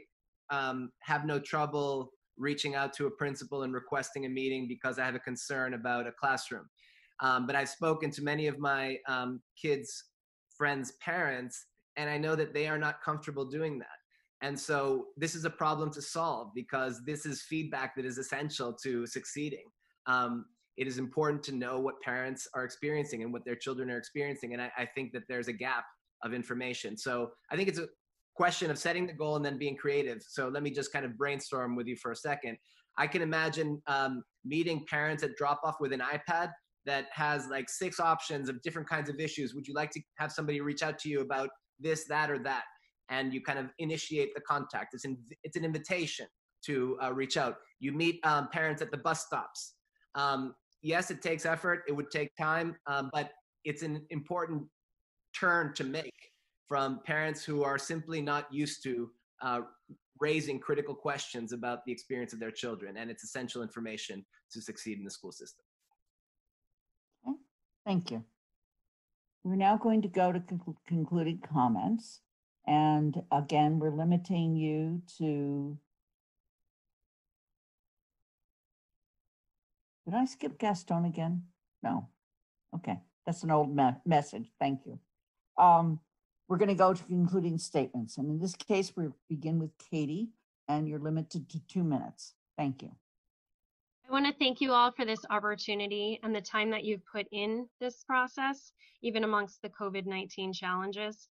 um, have no trouble reaching out to a principal and requesting a meeting because I have a concern about a classroom. Um, but I've spoken to many of my um, kids' friends' parents, and I know that they are not comfortable doing that. And so this is a problem to solve because this is feedback that is essential to succeeding. Um, it is important to know what parents are experiencing and what their children are experiencing. And I, I think that there's a gap of information. So I think it's a question of setting the goal and then being creative. So let me just kind of brainstorm with you for a second. I can imagine um, meeting parents at drop off with an iPad that has like six options of different kinds of issues. Would you like to have somebody reach out to you about this, that, or that? And you kind of initiate the contact. It's, in, it's an invitation to uh, reach out. You meet um, parents at the bus stops. Um, yes, it takes effort, it would take time, um, but it's an important turn to make from parents who are simply not used to uh, raising critical questions about the experience of their children. And it's essential information to succeed in the school system. Okay. Thank you. We're now going to go to conc- concluding comments. And again, we're limiting you to. Did I skip Gaston again? No. Okay, that's an old me- message. Thank you. Um, we're going to go to concluding statements. And in this case, we begin with Katie, and you're limited to two minutes. Thank you. I want to thank you all for this opportunity and the time that you've put in this process, even amongst the COVID 19 challenges.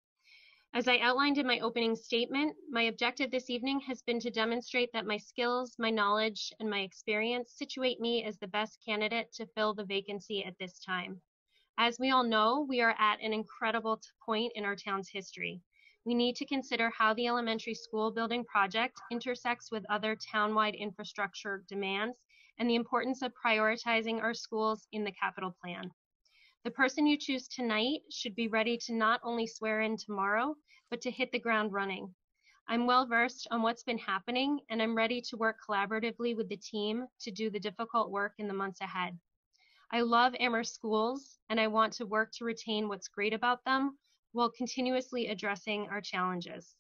As I outlined in my opening statement, my objective this evening has been to demonstrate that my skills, my knowledge, and my experience situate me as the best candidate to fill the vacancy at this time. As we all know, we are at an incredible point in our town's history. We need to consider how the elementary school building project intersects with other townwide infrastructure demands and the importance of prioritizing our schools in the capital plan. The person you choose tonight should be ready to not only swear in tomorrow, but to hit the ground running. I'm well versed on what's been happening, and I'm ready to work collaboratively with the team to do the difficult work in the months ahead. I love Amherst schools, and I want to work to retain what's great about them while continuously addressing our challenges.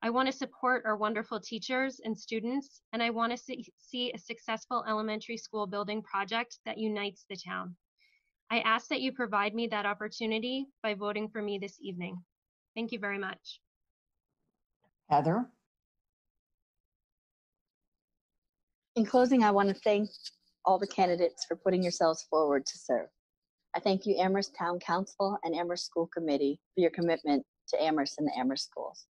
I want to support our wonderful teachers and students, and I want to see, see a successful elementary school building project that unites the town. I ask that you provide me that opportunity by voting for me this evening. Thank you very much. Heather? In closing, I want to thank all the candidates for putting yourselves forward to serve. I thank you, Amherst Town Council and Amherst School Committee, for your commitment to Amherst and the Amherst schools.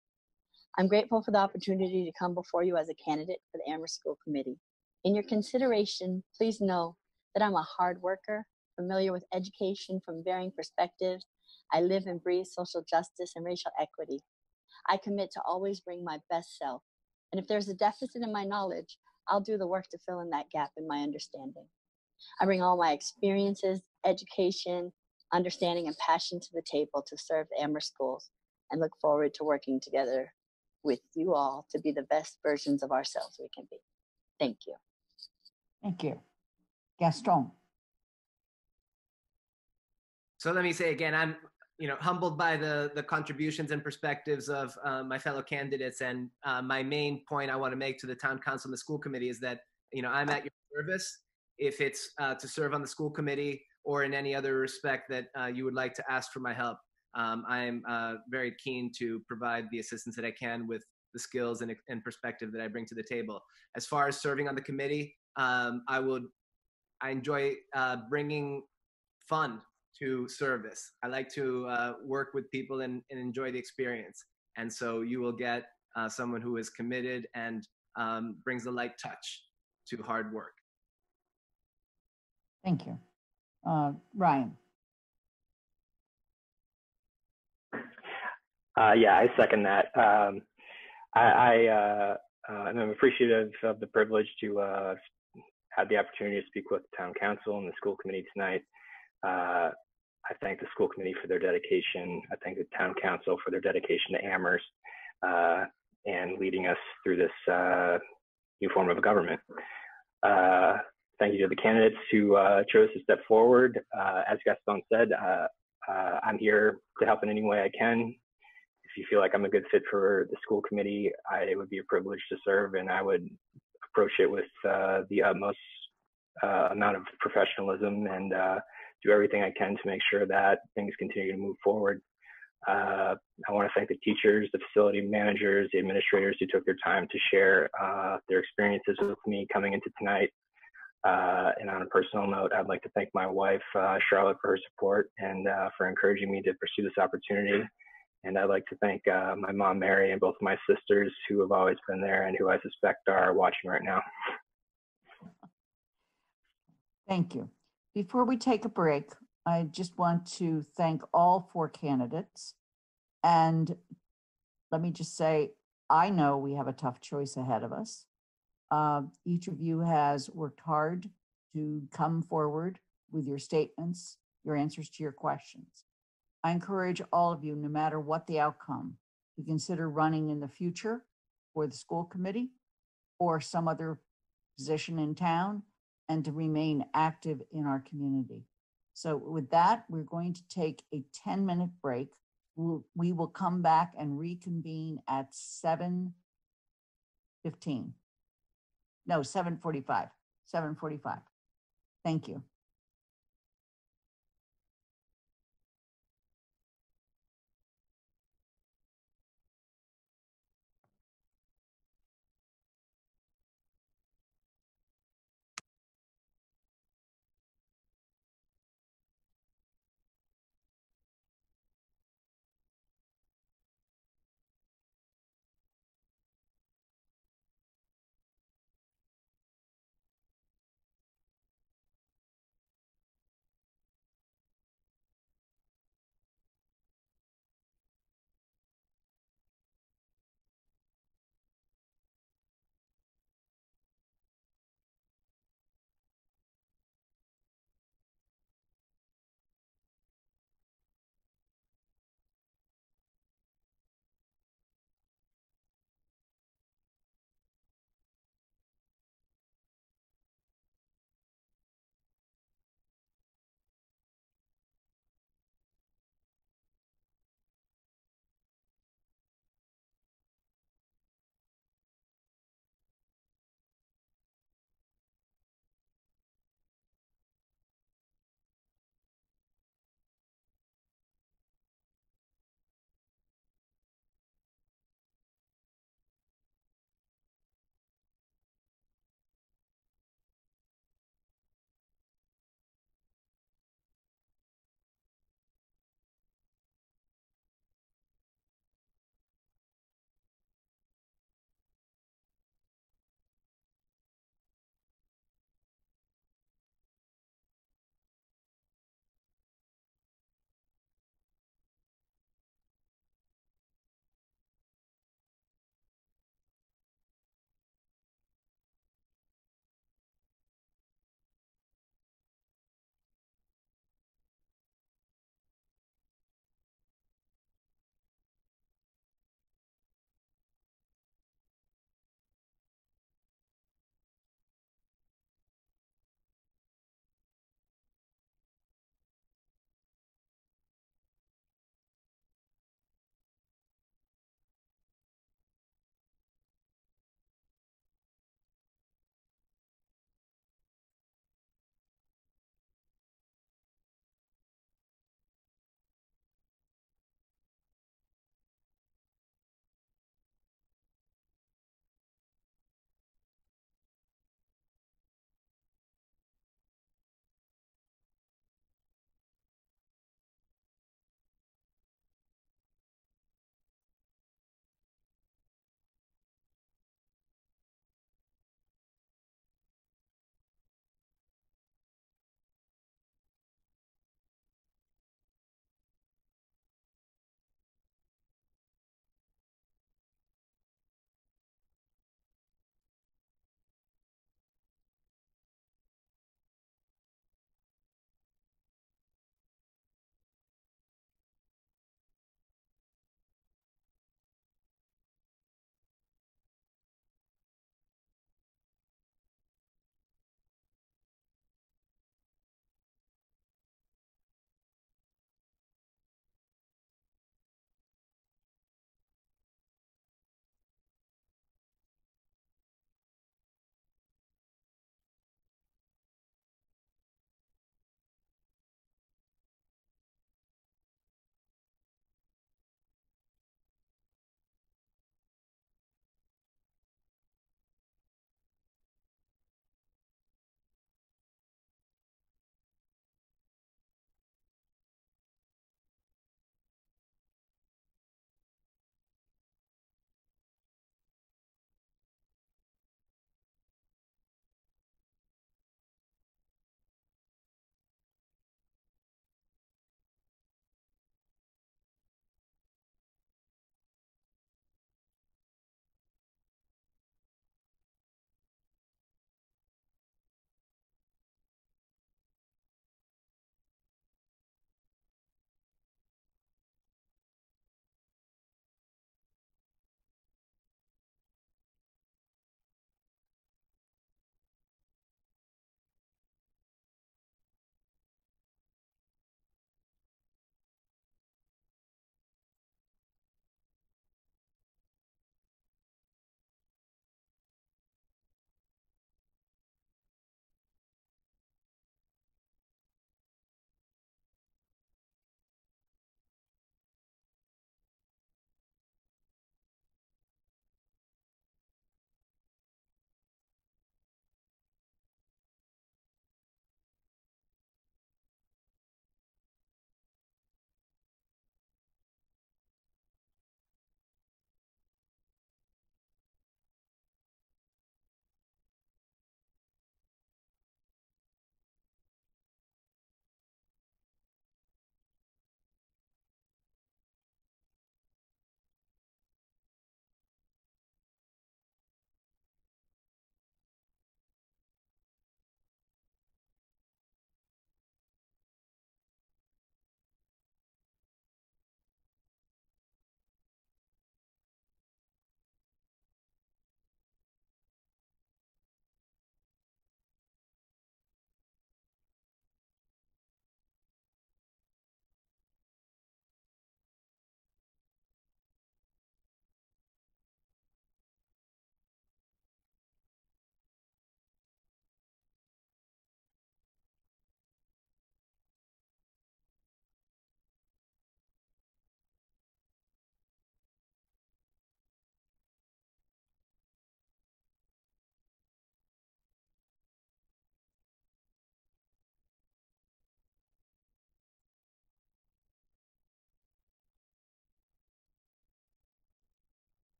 I'm grateful for the opportunity to come before you as a candidate for the Amherst School Committee. In your consideration, please know that I'm a hard worker, familiar with education from varying perspectives. I live and breathe social justice and racial equity. I commit to always bring my best self. And if there's a deficit in my knowledge, I'll do the work to fill in that gap in my understanding. I bring all my experiences, education, understanding, and passion to the table to serve the Amherst schools and look forward to working together with you all to be the best versions of ourselves we can be. Thank you. Thank you. Gaston? So let me say again, I'm you know humbled by the the contributions and perspectives of uh, my fellow candidates, and uh, my main point I want to make to the town council and the school committee is that you know I'm at your service. If it's uh, to serve on the school committee or in any other respect that uh, you would like to ask for my help, um, I'm uh, very keen to provide the assistance that I can with the skills and, and perspective that I bring to the table. As far as serving on the committee, um, I would I enjoy uh, bringing fun to service. I like to uh, work with people and, and, enjoy the experience. And so you will get uh, someone who is committed and um, brings a light touch to hard work. Thank you. Uh, Ryan? Uh, yeah, I second that. Um, I, I uh, I'm appreciative of the privilege to have the opportunity to speak with the town council and the school committee tonight. Uh, I thank the school committee for their dedication. I thank the town council for their dedication to Amherst uh, and leading us through this uh, new form of government. Uh, thank you to the candidates who uh, chose to step forward. Uh, as Gaston said, uh, I'm here to help in any way I can. You feel like I'm a good fit for the school committee, I, it would be a privilege to serve, and I would approach it with the utmost amount of professionalism and do everything I can to make sure that things continue to move forward. Uh, I want to thank the teachers, the facility managers, the administrators who took their time to share uh, their experiences with me coming into tonight. Uh, and on a personal note, I'd like to thank my wife, uh, Charlotte, for her support and uh, for encouraging me to pursue this opportunity. And I'd like to thank uh, my mom, Mary, and both of my sisters who have always been there and who I suspect are watching right now. Thank you. Before we take a break, I just want to thank all four candidates. And let me just say, I know we have a tough choice ahead of us. Uh, each of you has worked hard to come forward with your statements, your answers to your questions. I encourage all of you, no matter what the outcome, to consider running in the future for the school committee or some other position in town and to remain active in our community. So with that, we're going to take a 10 minute break. We'll, we will come back and reconvene at 7:15. No, 7:45. 7:45. Thank you.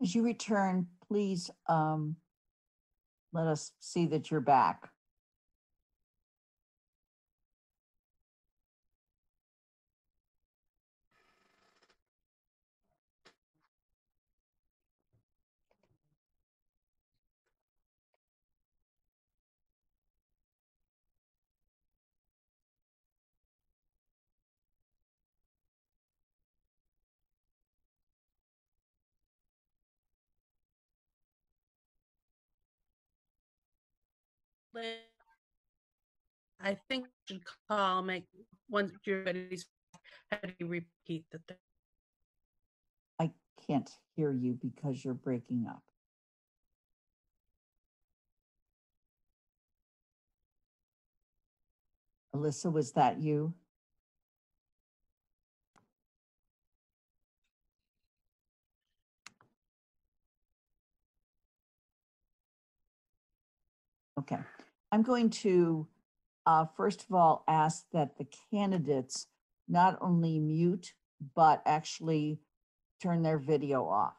As you return, please um, let us see that you're back. I think you should call, make, once you're ready, have you repeat the thing. I can't hear you because you're breaking up. Alisa, was that you? Okay, I'm going to, uh, first of all, ask that the candidates not only mute, but actually turn their video off.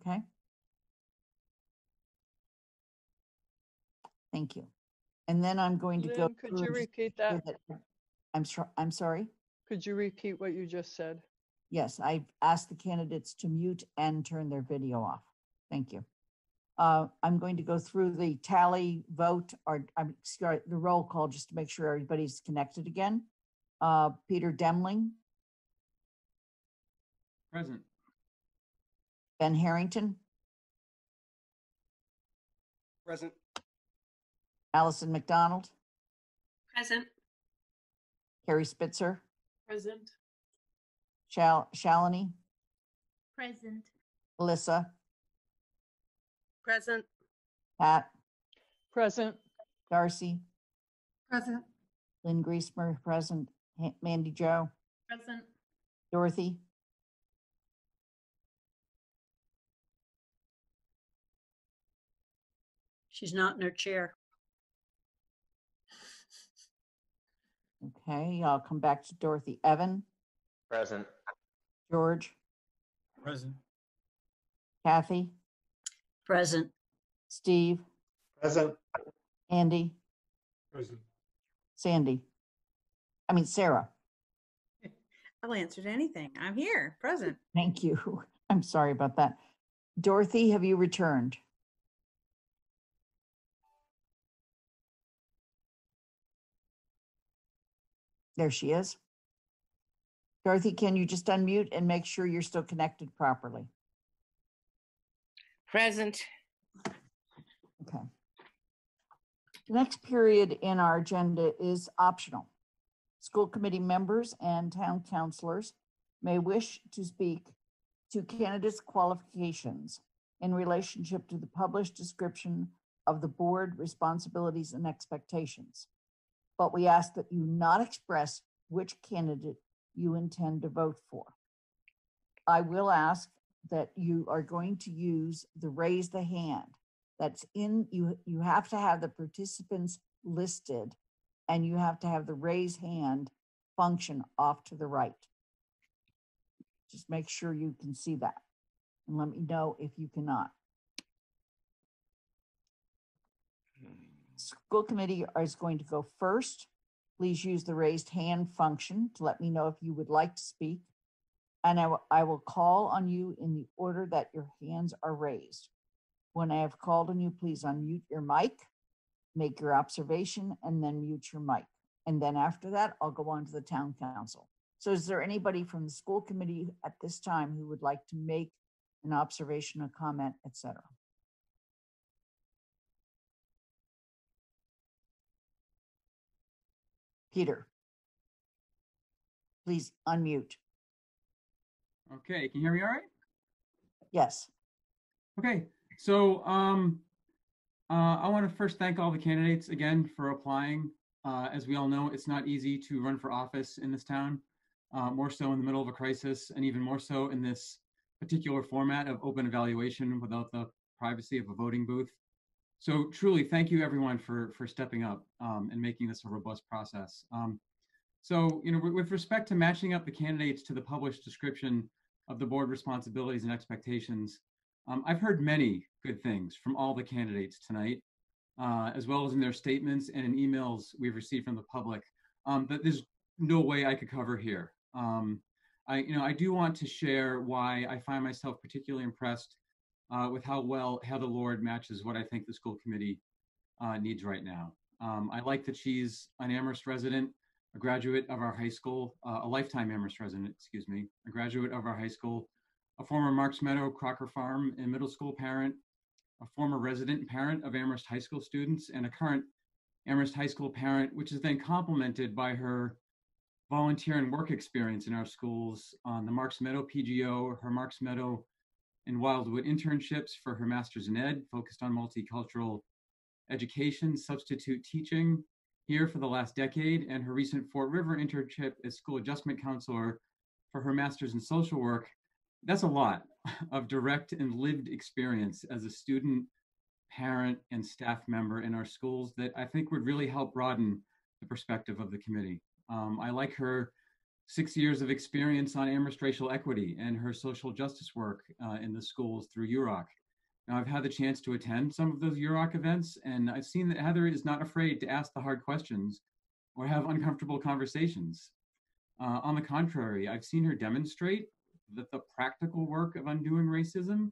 Okay? Thank you. And then I'm going to go. Lynn, could through you and repeat make that? sure that- I'm sure, I'm sorry? Could you repeat what you just said? Yes, I asked the candidates to mute and turn their video off. Thank you. Uh, I'm going to go through the tally vote, or I'm sorry, the roll call, just to make sure everybody's connected again. Uh, Peter Demling, Present. Ben Herrington, Present. Allison McDonald, Present. Carrie Spitzer, Present. Shal- Shalini, Present. Alisa, Present. Pat, Present. Darcy, Present. Lynn Griesemer, present, Ha- Mandy Joe, Present. Dorothy, She's not in her chair. okay, I'll come back to Dorothy, Evan, Present. George, Present. Kathy, Present. Steve, Present. Andy, Present. Sandy. I mean, Sarah. [laughs] I'll answer to anything. I'm here, present. Thank you. [laughs] I'm sorry about that. Dorothy, have you returned? There she is. Dorothy, can you just unmute and make sure you're still connected properly? Present. Okay. The next period in our agenda is optional. School committee members and town councilors may wish to speak to candidates' qualifications in relationship to the published description of the board responsibilities and expectations. But we ask that you not express which candidate you intend to vote for. I will ask that you are going to use the raise the hand that's in, you, you have to have the participants listed and you have to have the raise hand function off to the right. Just make sure you can see that and let me know if you cannot. School committee is going to go first. Please use the raised hand function to let me know if you would like to speak. And I will, I will call on you in the order that your hands are raised. When I have called on you, please unmute your mic, make your observation, and then mute your mic. And then after that, I'll go on to the town council. So is there anybody from the school committee at this time who would like to make an observation, a comment, etc.? Peter, please unmute. Okay, can you hear me all right? Yes. Okay, so um, uh, I want to first thank all the candidates again for applying. Uh, as we all know, it's not easy to run for office in this town, uh, more so in the middle of a crisis, and even more so in this particular format of open evaluation without the privacy of a voting booth. So truly, thank you everyone for for stepping up um, and making this a robust process. Um, so, you know, with respect to matching up the candidates to the published description of the board responsibilities and expectations. Um, I've heard many good things from all the candidates tonight, uh, as well as in their statements and in emails we've received from the public um, there's no way I could cover here. Um, I, you know, I do want to share why I find myself particularly impressed uh, with how well Heather Lord matches what I think the school committee uh, needs right now. Um, I like that she's an Amherst resident, a graduate of our high school, uh, a lifetime Amherst resident, excuse me, a graduate of our high school, a former Marks Meadow Crocker Farm and middle school parent, a former resident parent of Amherst high school students, and a current Amherst high school parent, which is then complemented by her volunteer and work experience in our schools on the Marks Meadow PGO, her Marks Meadow and Wildwood internships for her master's in ed, focused on multicultural education, substitute teaching here for the last decade, and her recent Fort River internship as school adjustment counselor for her master's in social work. That's a lot [laughs] of direct and lived experience as a student, parent, and staff member in our schools that I think would really help broaden the perspective of the committee. Um, I like her six years of experience on Amherst racial equity and her social justice work uh, in the schools through UROC. Now, I've had the chance to attend some of those UROC events, and I've seen that Heather is not afraid to ask the hard questions or have uncomfortable conversations. Uh, on the contrary, I've seen her demonstrate that the practical work of undoing racism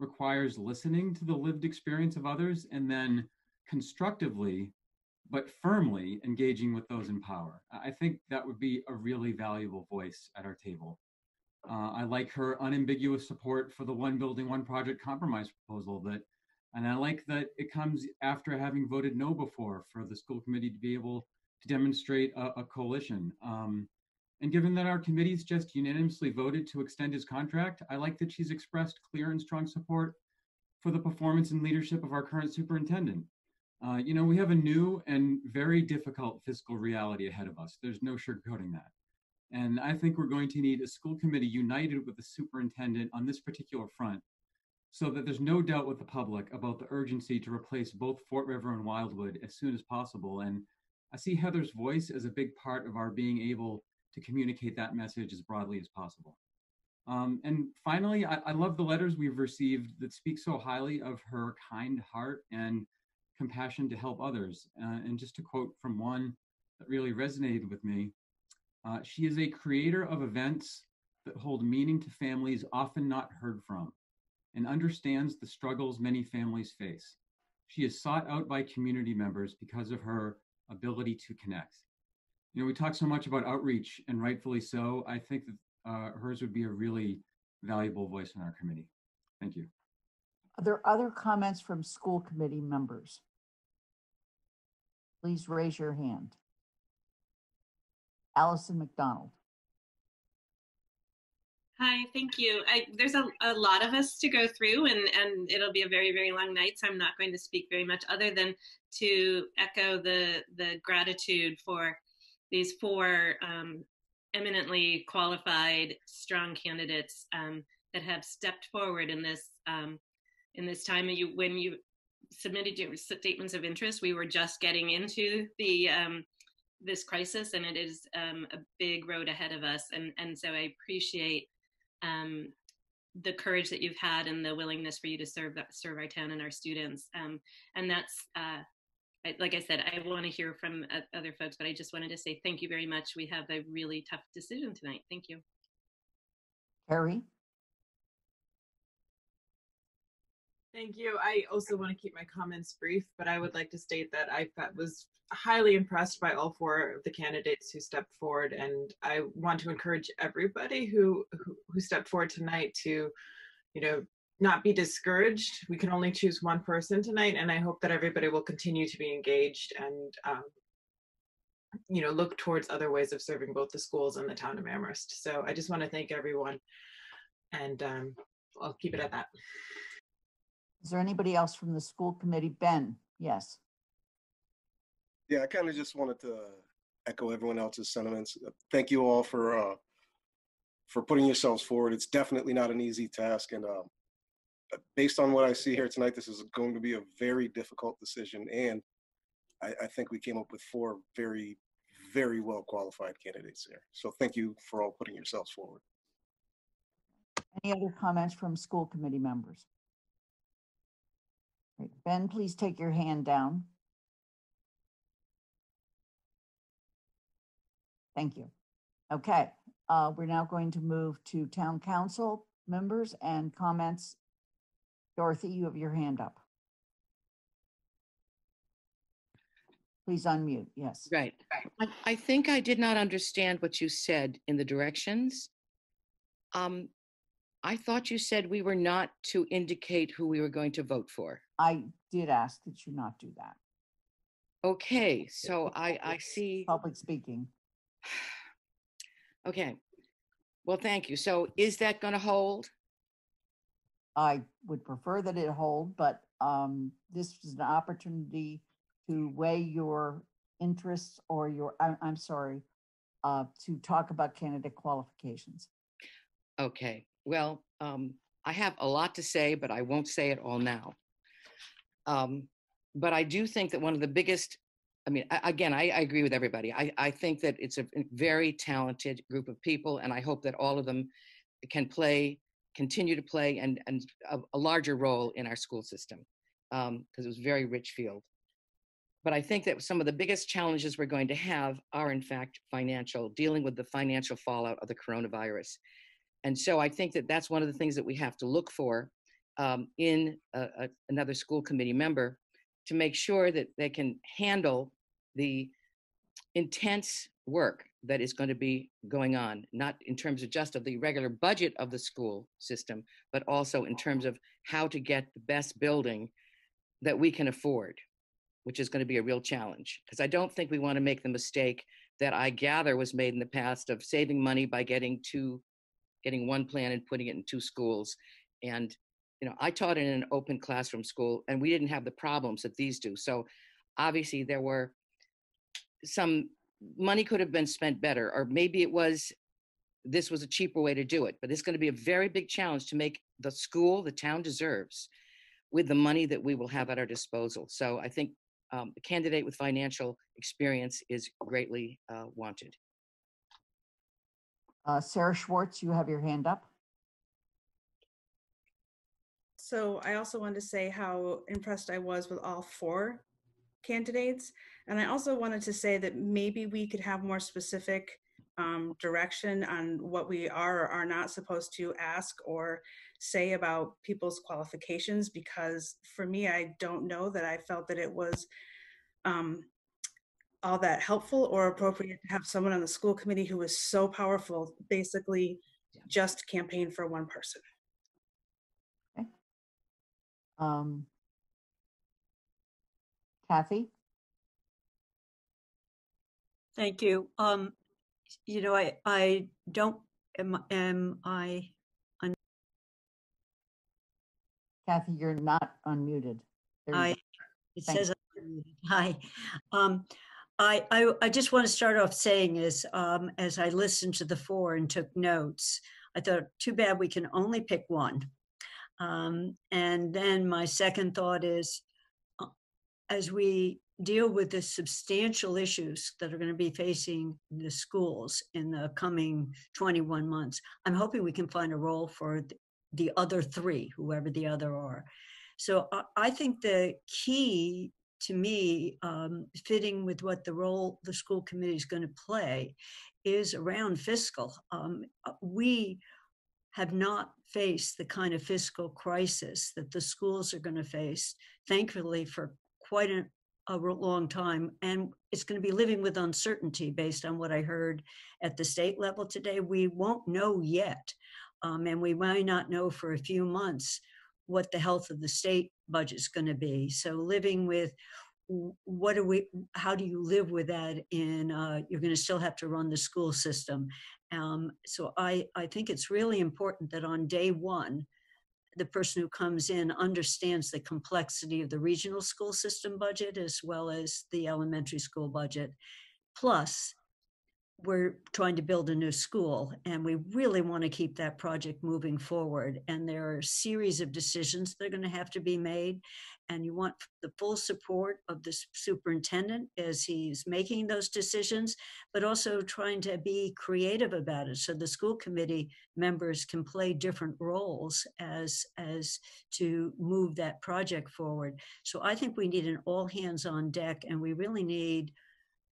requires listening to the lived experience of others and then constructively but firmly engaging with those in power. I think that would be a really valuable voice at our table. Uh, I like her unambiguous support for the one building, one project compromise proposal that, and I like that it comes after having voted no before for the school committee to be able to demonstrate a, a coalition. Um, and given that our committees just unanimously voted to extend his contract, I like that she's expressed clear and strong support for the performance and leadership of our current superintendent. Uh, you know, we have a new and very difficult fiscal reality ahead of us. There's no sugarcoating that. And I think we're going to need a school committee united with the superintendent on this particular front so that there's no doubt with the public about the urgency to replace both Fort River and Wildwood as soon as possible. And I see Heather's voice as a big part of our being able to communicate that message as broadly as possible. Um, and finally, I, I love the letters we've received that speak so highly of her kind heart and compassion to help others. Uh, and just to quote from one that really resonated with me, uh, she is a creator of events that hold meaning to families often not heard from and understands the struggles many families face. She is sought out by community members because of her ability to connect. You know, we talk so much about outreach, and rightfully so. I think that uh, hers would be a really valuable voice in our committee. Thank you. Are there other comments from school committee members? Please raise your hand. Allison McDonald. Hi, thank you. I, there's a, a lot of us to go through, and, and it'll be a very, very long night, so I'm not going to speak very much other than to echo the, the gratitude for these four um, eminently qualified, strong candidates um, that have stepped forward in this um, in this time. You, when you submitted your statements of interest, we were just getting into the um, this crisis, and it is um, a big road ahead of us. And and so I appreciate um, the courage that you've had and the willingness for you to serve serve our town and our students. Um, and that's uh, I, like I said, I want to hear from uh, other folks, but I just wanted to say thank you very much. We have a really tough decision tonight. Thank you. Harry? Thank you. I also want to keep my comments brief, but I would like to state that I was highly impressed by all four of the candidates who stepped forward, and I want to encourage everybody who who, who stepped forward tonight to, you know, not be discouraged. We can only choose one person tonight, and I hope that everybody will continue to be engaged and, um, you know, look towards other ways of serving both the schools and the town of Amherst. So I just want to thank everyone, and um, I'll keep it at that. Is there anybody else from the school committee? Ben, yes. Yeah, I kind of just wanted to echo everyone else's sentiments. Thank you all for uh, for putting yourselves forward. It's definitely not an easy task, and um, based on what I see here tonight, this is going to be a very difficult decision. And I, I think we came up with four very, very well qualified candidates here. So thank you for all putting yourselves forward. Any other comments from school committee members? Ben, please take your hand down. Thank you. Okay, uh, we're now going to move to town council members and comments. Dorothy, you have your hand up. Please unmute, yes. Right. I, I think I did not understand what you said in the directions. Um, I thought you said we were not to indicate who we were going to vote for. I did ask that you not do that. Okay, so I, I see. Public speaking. Okay. Well, thank you. So is that going to hold? I would prefer that it hold, but um, this is an opportunity to weigh your interests or your, I'm, I'm sorry, uh, to talk about candidate qualifications. Okay, well, um, I have a lot to say, but I won't say it all now. Um, but I do think that one of the biggest, I mean, a- again, I, I agree with everybody. I, I think that it's a very talented group of people, and I hope that all of them can play, continue to play, and, and a, a larger role in our school system, because it was a very rich field. But I think that some of the biggest challenges we're going to have are, in fact, financial, dealing with the financial fallout of the coronavirus. And so I think that that's one of the things that we have to look for um, in a, a, another school committee member to make sure that they can handle the intense work that is going to be going on, not in terms of just of the regular budget of the school system, but also in terms of how to get the best building that we can afford, which is going to be a real challenge. Because I don't think we want to make the mistake that I gather was made in the past of saving money by getting two getting one plan and putting it in two schools. And, you know, I taught in an open classroom school and we didn't have the problems that these do. So obviously there were some money could have been spent better, or maybe it was this was a cheaper way to do it. But it's going to be a very big challenge to make the school the town deserves with the money that we will have at our disposal. So I think um, a candidate with financial experience is greatly uh, wanted. Uh, Sarah Swartz, you have your hand up. So I also wanted to say how impressed I was with all four candidates. And I also wanted to say that maybe we could have more specific um, direction on what we are or are not supposed to ask or say about people's qualifications because for me, I don't know that I felt that it was um, all that helpful or appropriate to have someone on the school committee who was so powerful, basically just campaign for one person. Um, Kathy? Thank you. Um, you know, I, I don't, am, am I, un- Kathy, you're not unmuted. There I, it Thank says, hi. Um, I, I, I just want to start off saying is, um, as I listened to the four and took notes, I thought, too bad we can only pick one. Um, and then my second thought is, uh, as we deal with the substantial issues that are going to be facing the schools in the coming 21 months, I'm hoping we can find a role for th- the other three, whoever the other are. So I, I think the key to me, um, fitting with what the role the school committee is going to play, is around fiscal. Um, uh, we have not faced the kind of fiscal crisis that the schools are going to face, thankfully, for quite a long time. And it's going to be living with uncertainty based on what I heard at the state level today. We won't know yet. Um, and we might not know for a few months what the health of the state budget is going to be. So living with what do we how do you live with that in uh, you're going to still have to run the school system um, so I, I think it's really important that on day one the person who comes in understands the complexity of the regional school system budget as well as the elementary school budget plus we're trying to build a new school and we really want to keep that project moving forward. And there are a series of decisions that are going to have to be made. And you want the full support of the superintendent as he's making those decisions, but also trying to be creative about it. So the school committee members can play different roles as, as to move that project forward. So I think we need an all hands on deck and we really need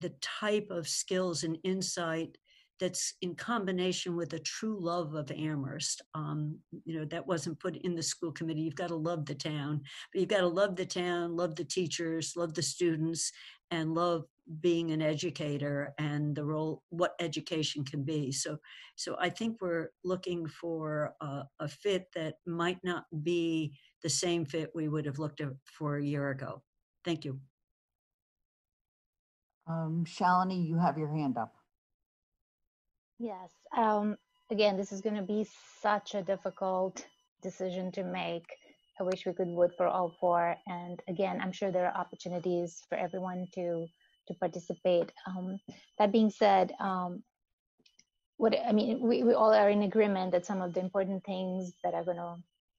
the type of skills and insight that's in combination with a true love of Amherst. Um, you know, that wasn't put in the school committee. You've got to love the town, but you've got to love the town, love the teachers, love the students, and love being an educator and the role what education can be. So, so I think we're looking for a, a fit that might not be the same fit we would have looked at for a year ago. Thank you. Um, Shalini, you have your hand up. Yes. Um, again, this is going to be such a difficult decision to make. I wish we could vote for all four. And again, I'm sure there are opportunities for everyone to to participate. Um, that being said, um, what I mean, we, we all are in agreement that some of the important things that are going to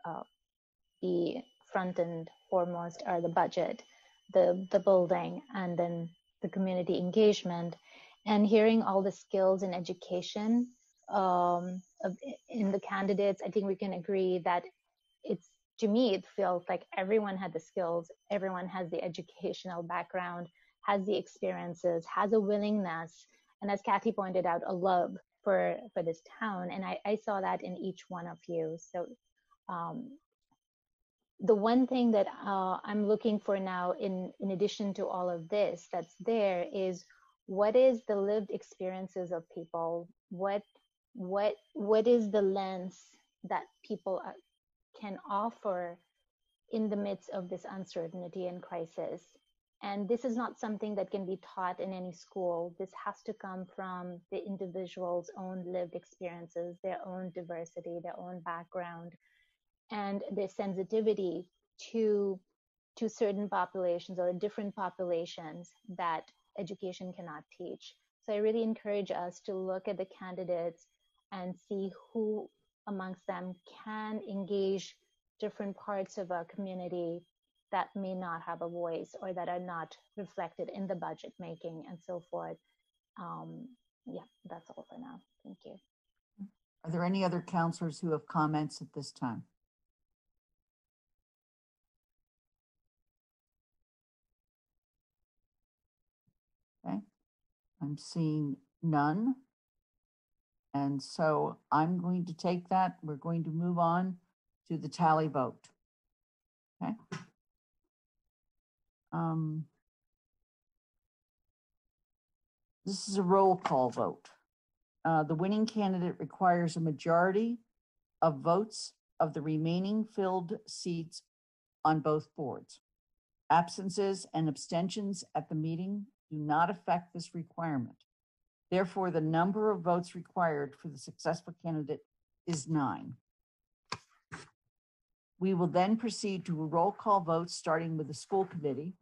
uh, be front and foremost are the budget, the the building, and then the community engagement and hearing all the skills in education um, of, in the candidates, I think we can agree that it's to me it feels like everyone had the skills, everyone has the educational background, has the experiences, has a willingness, and as Kathy pointed out, a love for for this town, and I, I saw that in each one of you. So. Um, the one thing that uh, I'm looking for now, in in addition to all of this that's there, is what is the lived experiences of people? What what what is the lens that people can offer in the midst of this uncertainty and crisis? And this is not something that can be taught in any school. This has to come from the individual's own lived experiences their own diversity their own background and their sensitivity to to certain populations or different populations that education cannot teach. So I really encourage us to look at the candidates and see who amongst them can engage different parts of our community that may not have a voice or that are not reflected in the budget making and so forth. Um, yeah, that's all for now. Thank you. Are there any other councilors who have comments at this time? I'm seeing none. And so I'm going to take that. We're going to move on to the tally vote. Okay. Um, This is a roll call vote. Uh, the winning candidate requires a majority of votes of the remaining filled seats on both boards. Absences and abstentions at the meeting do not affect this requirement. Therefore, the number of votes required for the successful candidate is nine. We will then proceed to a roll call vote, starting with the school committee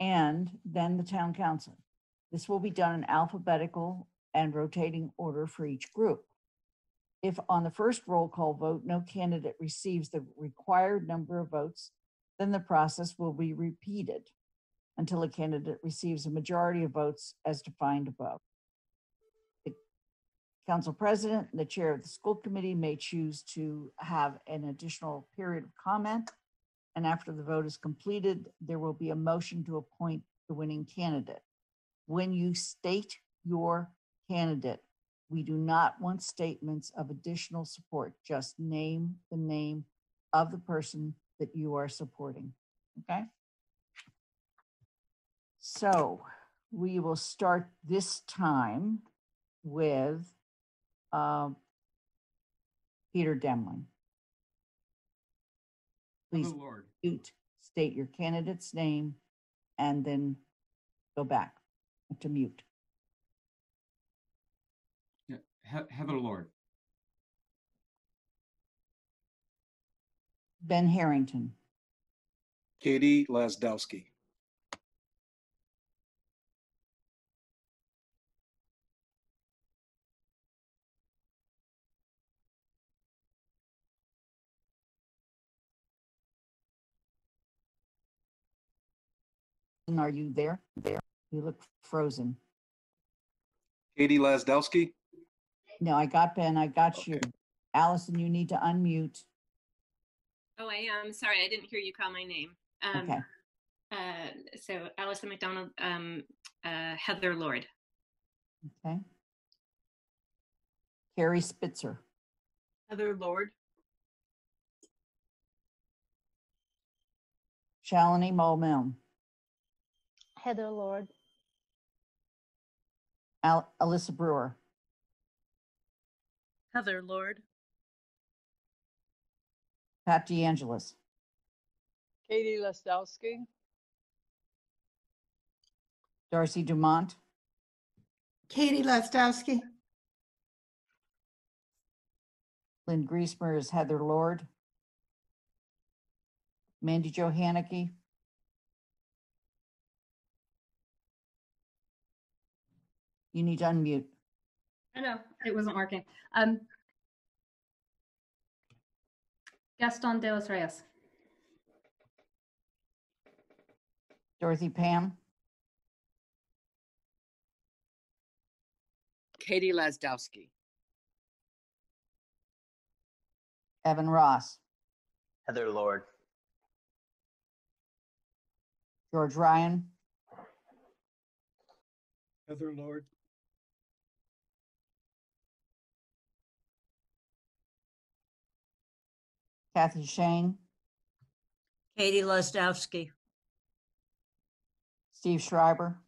and then the town council. This will be done in alphabetical and rotating order for each group. If on the first roll call vote, no candidate receives the required number of votes, then the process will be repeated until a candidate receives a majority of votes as defined above. The council president and the chair of the school committee may choose to have an additional period of comment. And after the vote is completed, there will be a motion to appoint the winning candidate. When you state your candidate, we do not want statements of additional support. Just name the name of the person that you are supporting. Okay? So we will start this time with um, Peter Demling. Please Lord. mute, state your candidate's name, and then go back to mute. Yeah, He- Heather Lord. Ben Herrington, Katie Lasdowski. Are you there? There. You look frozen. Katie Lazdowski, No, I got Ben, I got you. Allison, you need to unmute. Oh, I am sorry. I didn't hear you call my name. Um, Okay. uh, so Allison McDonald, um, uh, Heather Lord. Okay. Carrie Spitzer, Heather Lord, Shalini Bahl-Milne, Heather Lord, Al- Alisa Brewer, Heather Lord, Pat DeAngelis, Katie Lestowski, Darcy Dumont, Katie Lastowski, Lynn Griesemer is Heather Lord, Mandy Jo Hanneke, you need to unmute. I know it wasn't working. Um, Gaston de los Reyes, Dorothy Pam, Katie Lazdowski, Evan Ross, Heather Lord, George Ryan, Heather Lord, Kathy Shain, Katie Lazdowski, Steve Schreiber,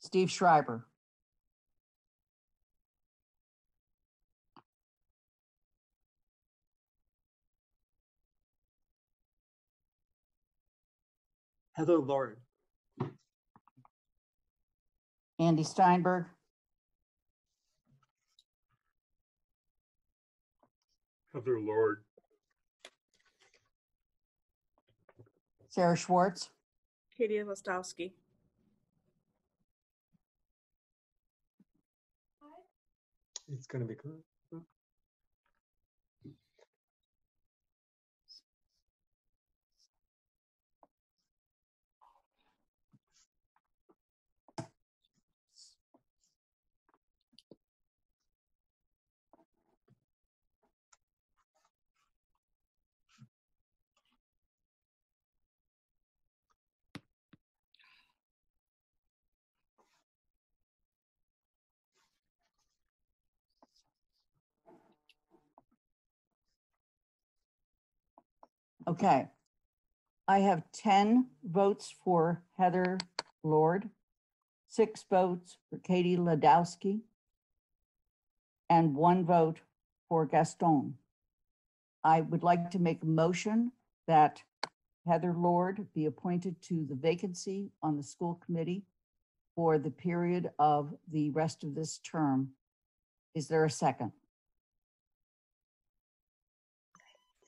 Steve Schreiber, Heather Lord, Andy Steinberg, Heather Lord, Sarah Swartz, Katie Lastowski, it's gonna be good. Okay. I have 10 votes for Heather Lord, six votes for Katie Ladowski, and one vote for Gaston. I would like to make a motion that Heather Lord be appointed to the vacancy on the school committee for the period of the rest of this term. Is there a second?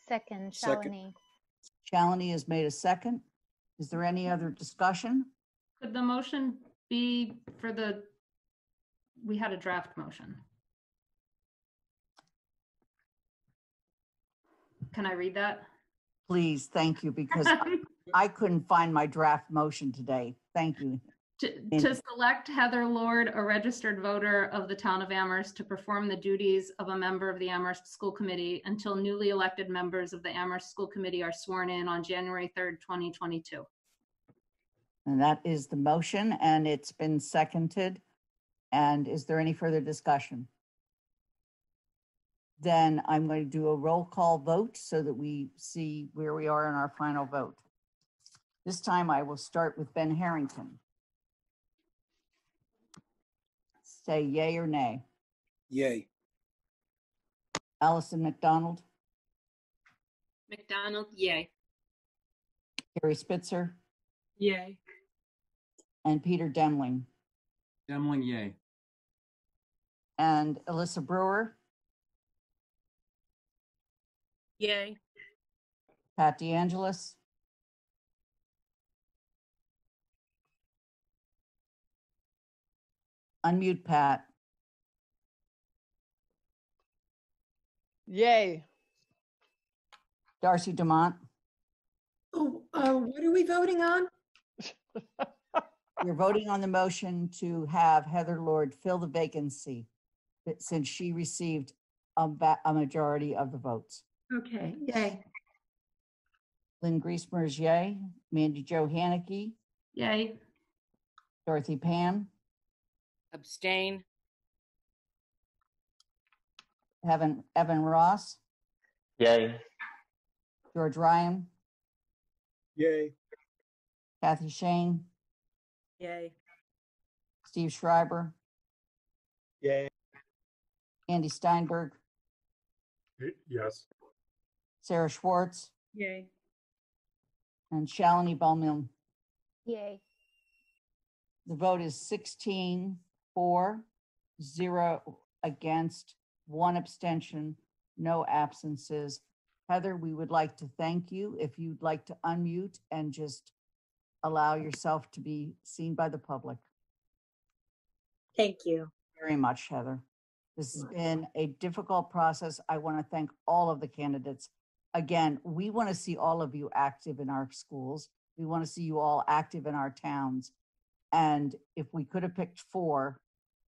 second, Second. Shalini. Shalini has made a second. Is there any other discussion? could the motion be for the, we had a draft motion. Can I read that? Please, thank you, because I [laughs] couldn't find my draft motion today. Thank you. To, to select Heather Lord, a registered voter of the town of Amherst, to perform the duties of a member of the Amherst School Committee until newly elected members of the Amherst School Committee are sworn in on January 3rd, 2022. And that is the motion, and it's been seconded. And is there any further discussion? Then I'm going to do a roll call vote so that we see where we are in our final vote. This time I will start with Ben Herrington. Say yay or nay. yay. Allison McDonald, McDonald, yay. Carrie Spitzer, yay. and Peter Demling. Demling, yay. And Alisa Brewer, Yay. Pat DeAngelis, unmute Pat. Yay. Darcy Dumont, Oh, uh, what are we voting on? you're voting on the motion to have Heather Lord fill the vacancy that- since she received a, va- a majority of the votes. Okay, yay. Lynn Griesemer is yay. Mandy Jo Hanneke, Yay. Dorothy Pam, Abstain. Evan, Evan Ross, Yay. George Ryan, Yay. Kathy Shain, Yay. Steve Schreiber, Yay. Andy Steinberg, Yes. Sarah Swartz, Yay. and Shalini Bahl-Milne. Yay. The vote is 16 for, zero against, one abstention, no absences. Heather, we would like to thank you. If you'd like to unmute and just allow yourself to be seen by the public. Thank you. Very much, Heather. This has been a difficult process. I want to thank all of the candidates. Again, we want to see all of you active in our schools. We want to see you all active in our towns. And if we could have picked four,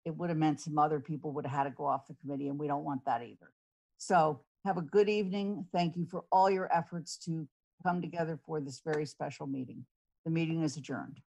it would have meant some other people would have had to go off the committee, and we don't want that either. So have a good evening. Thank you for all your efforts to come together for this very special meeting. The meeting is adjourned.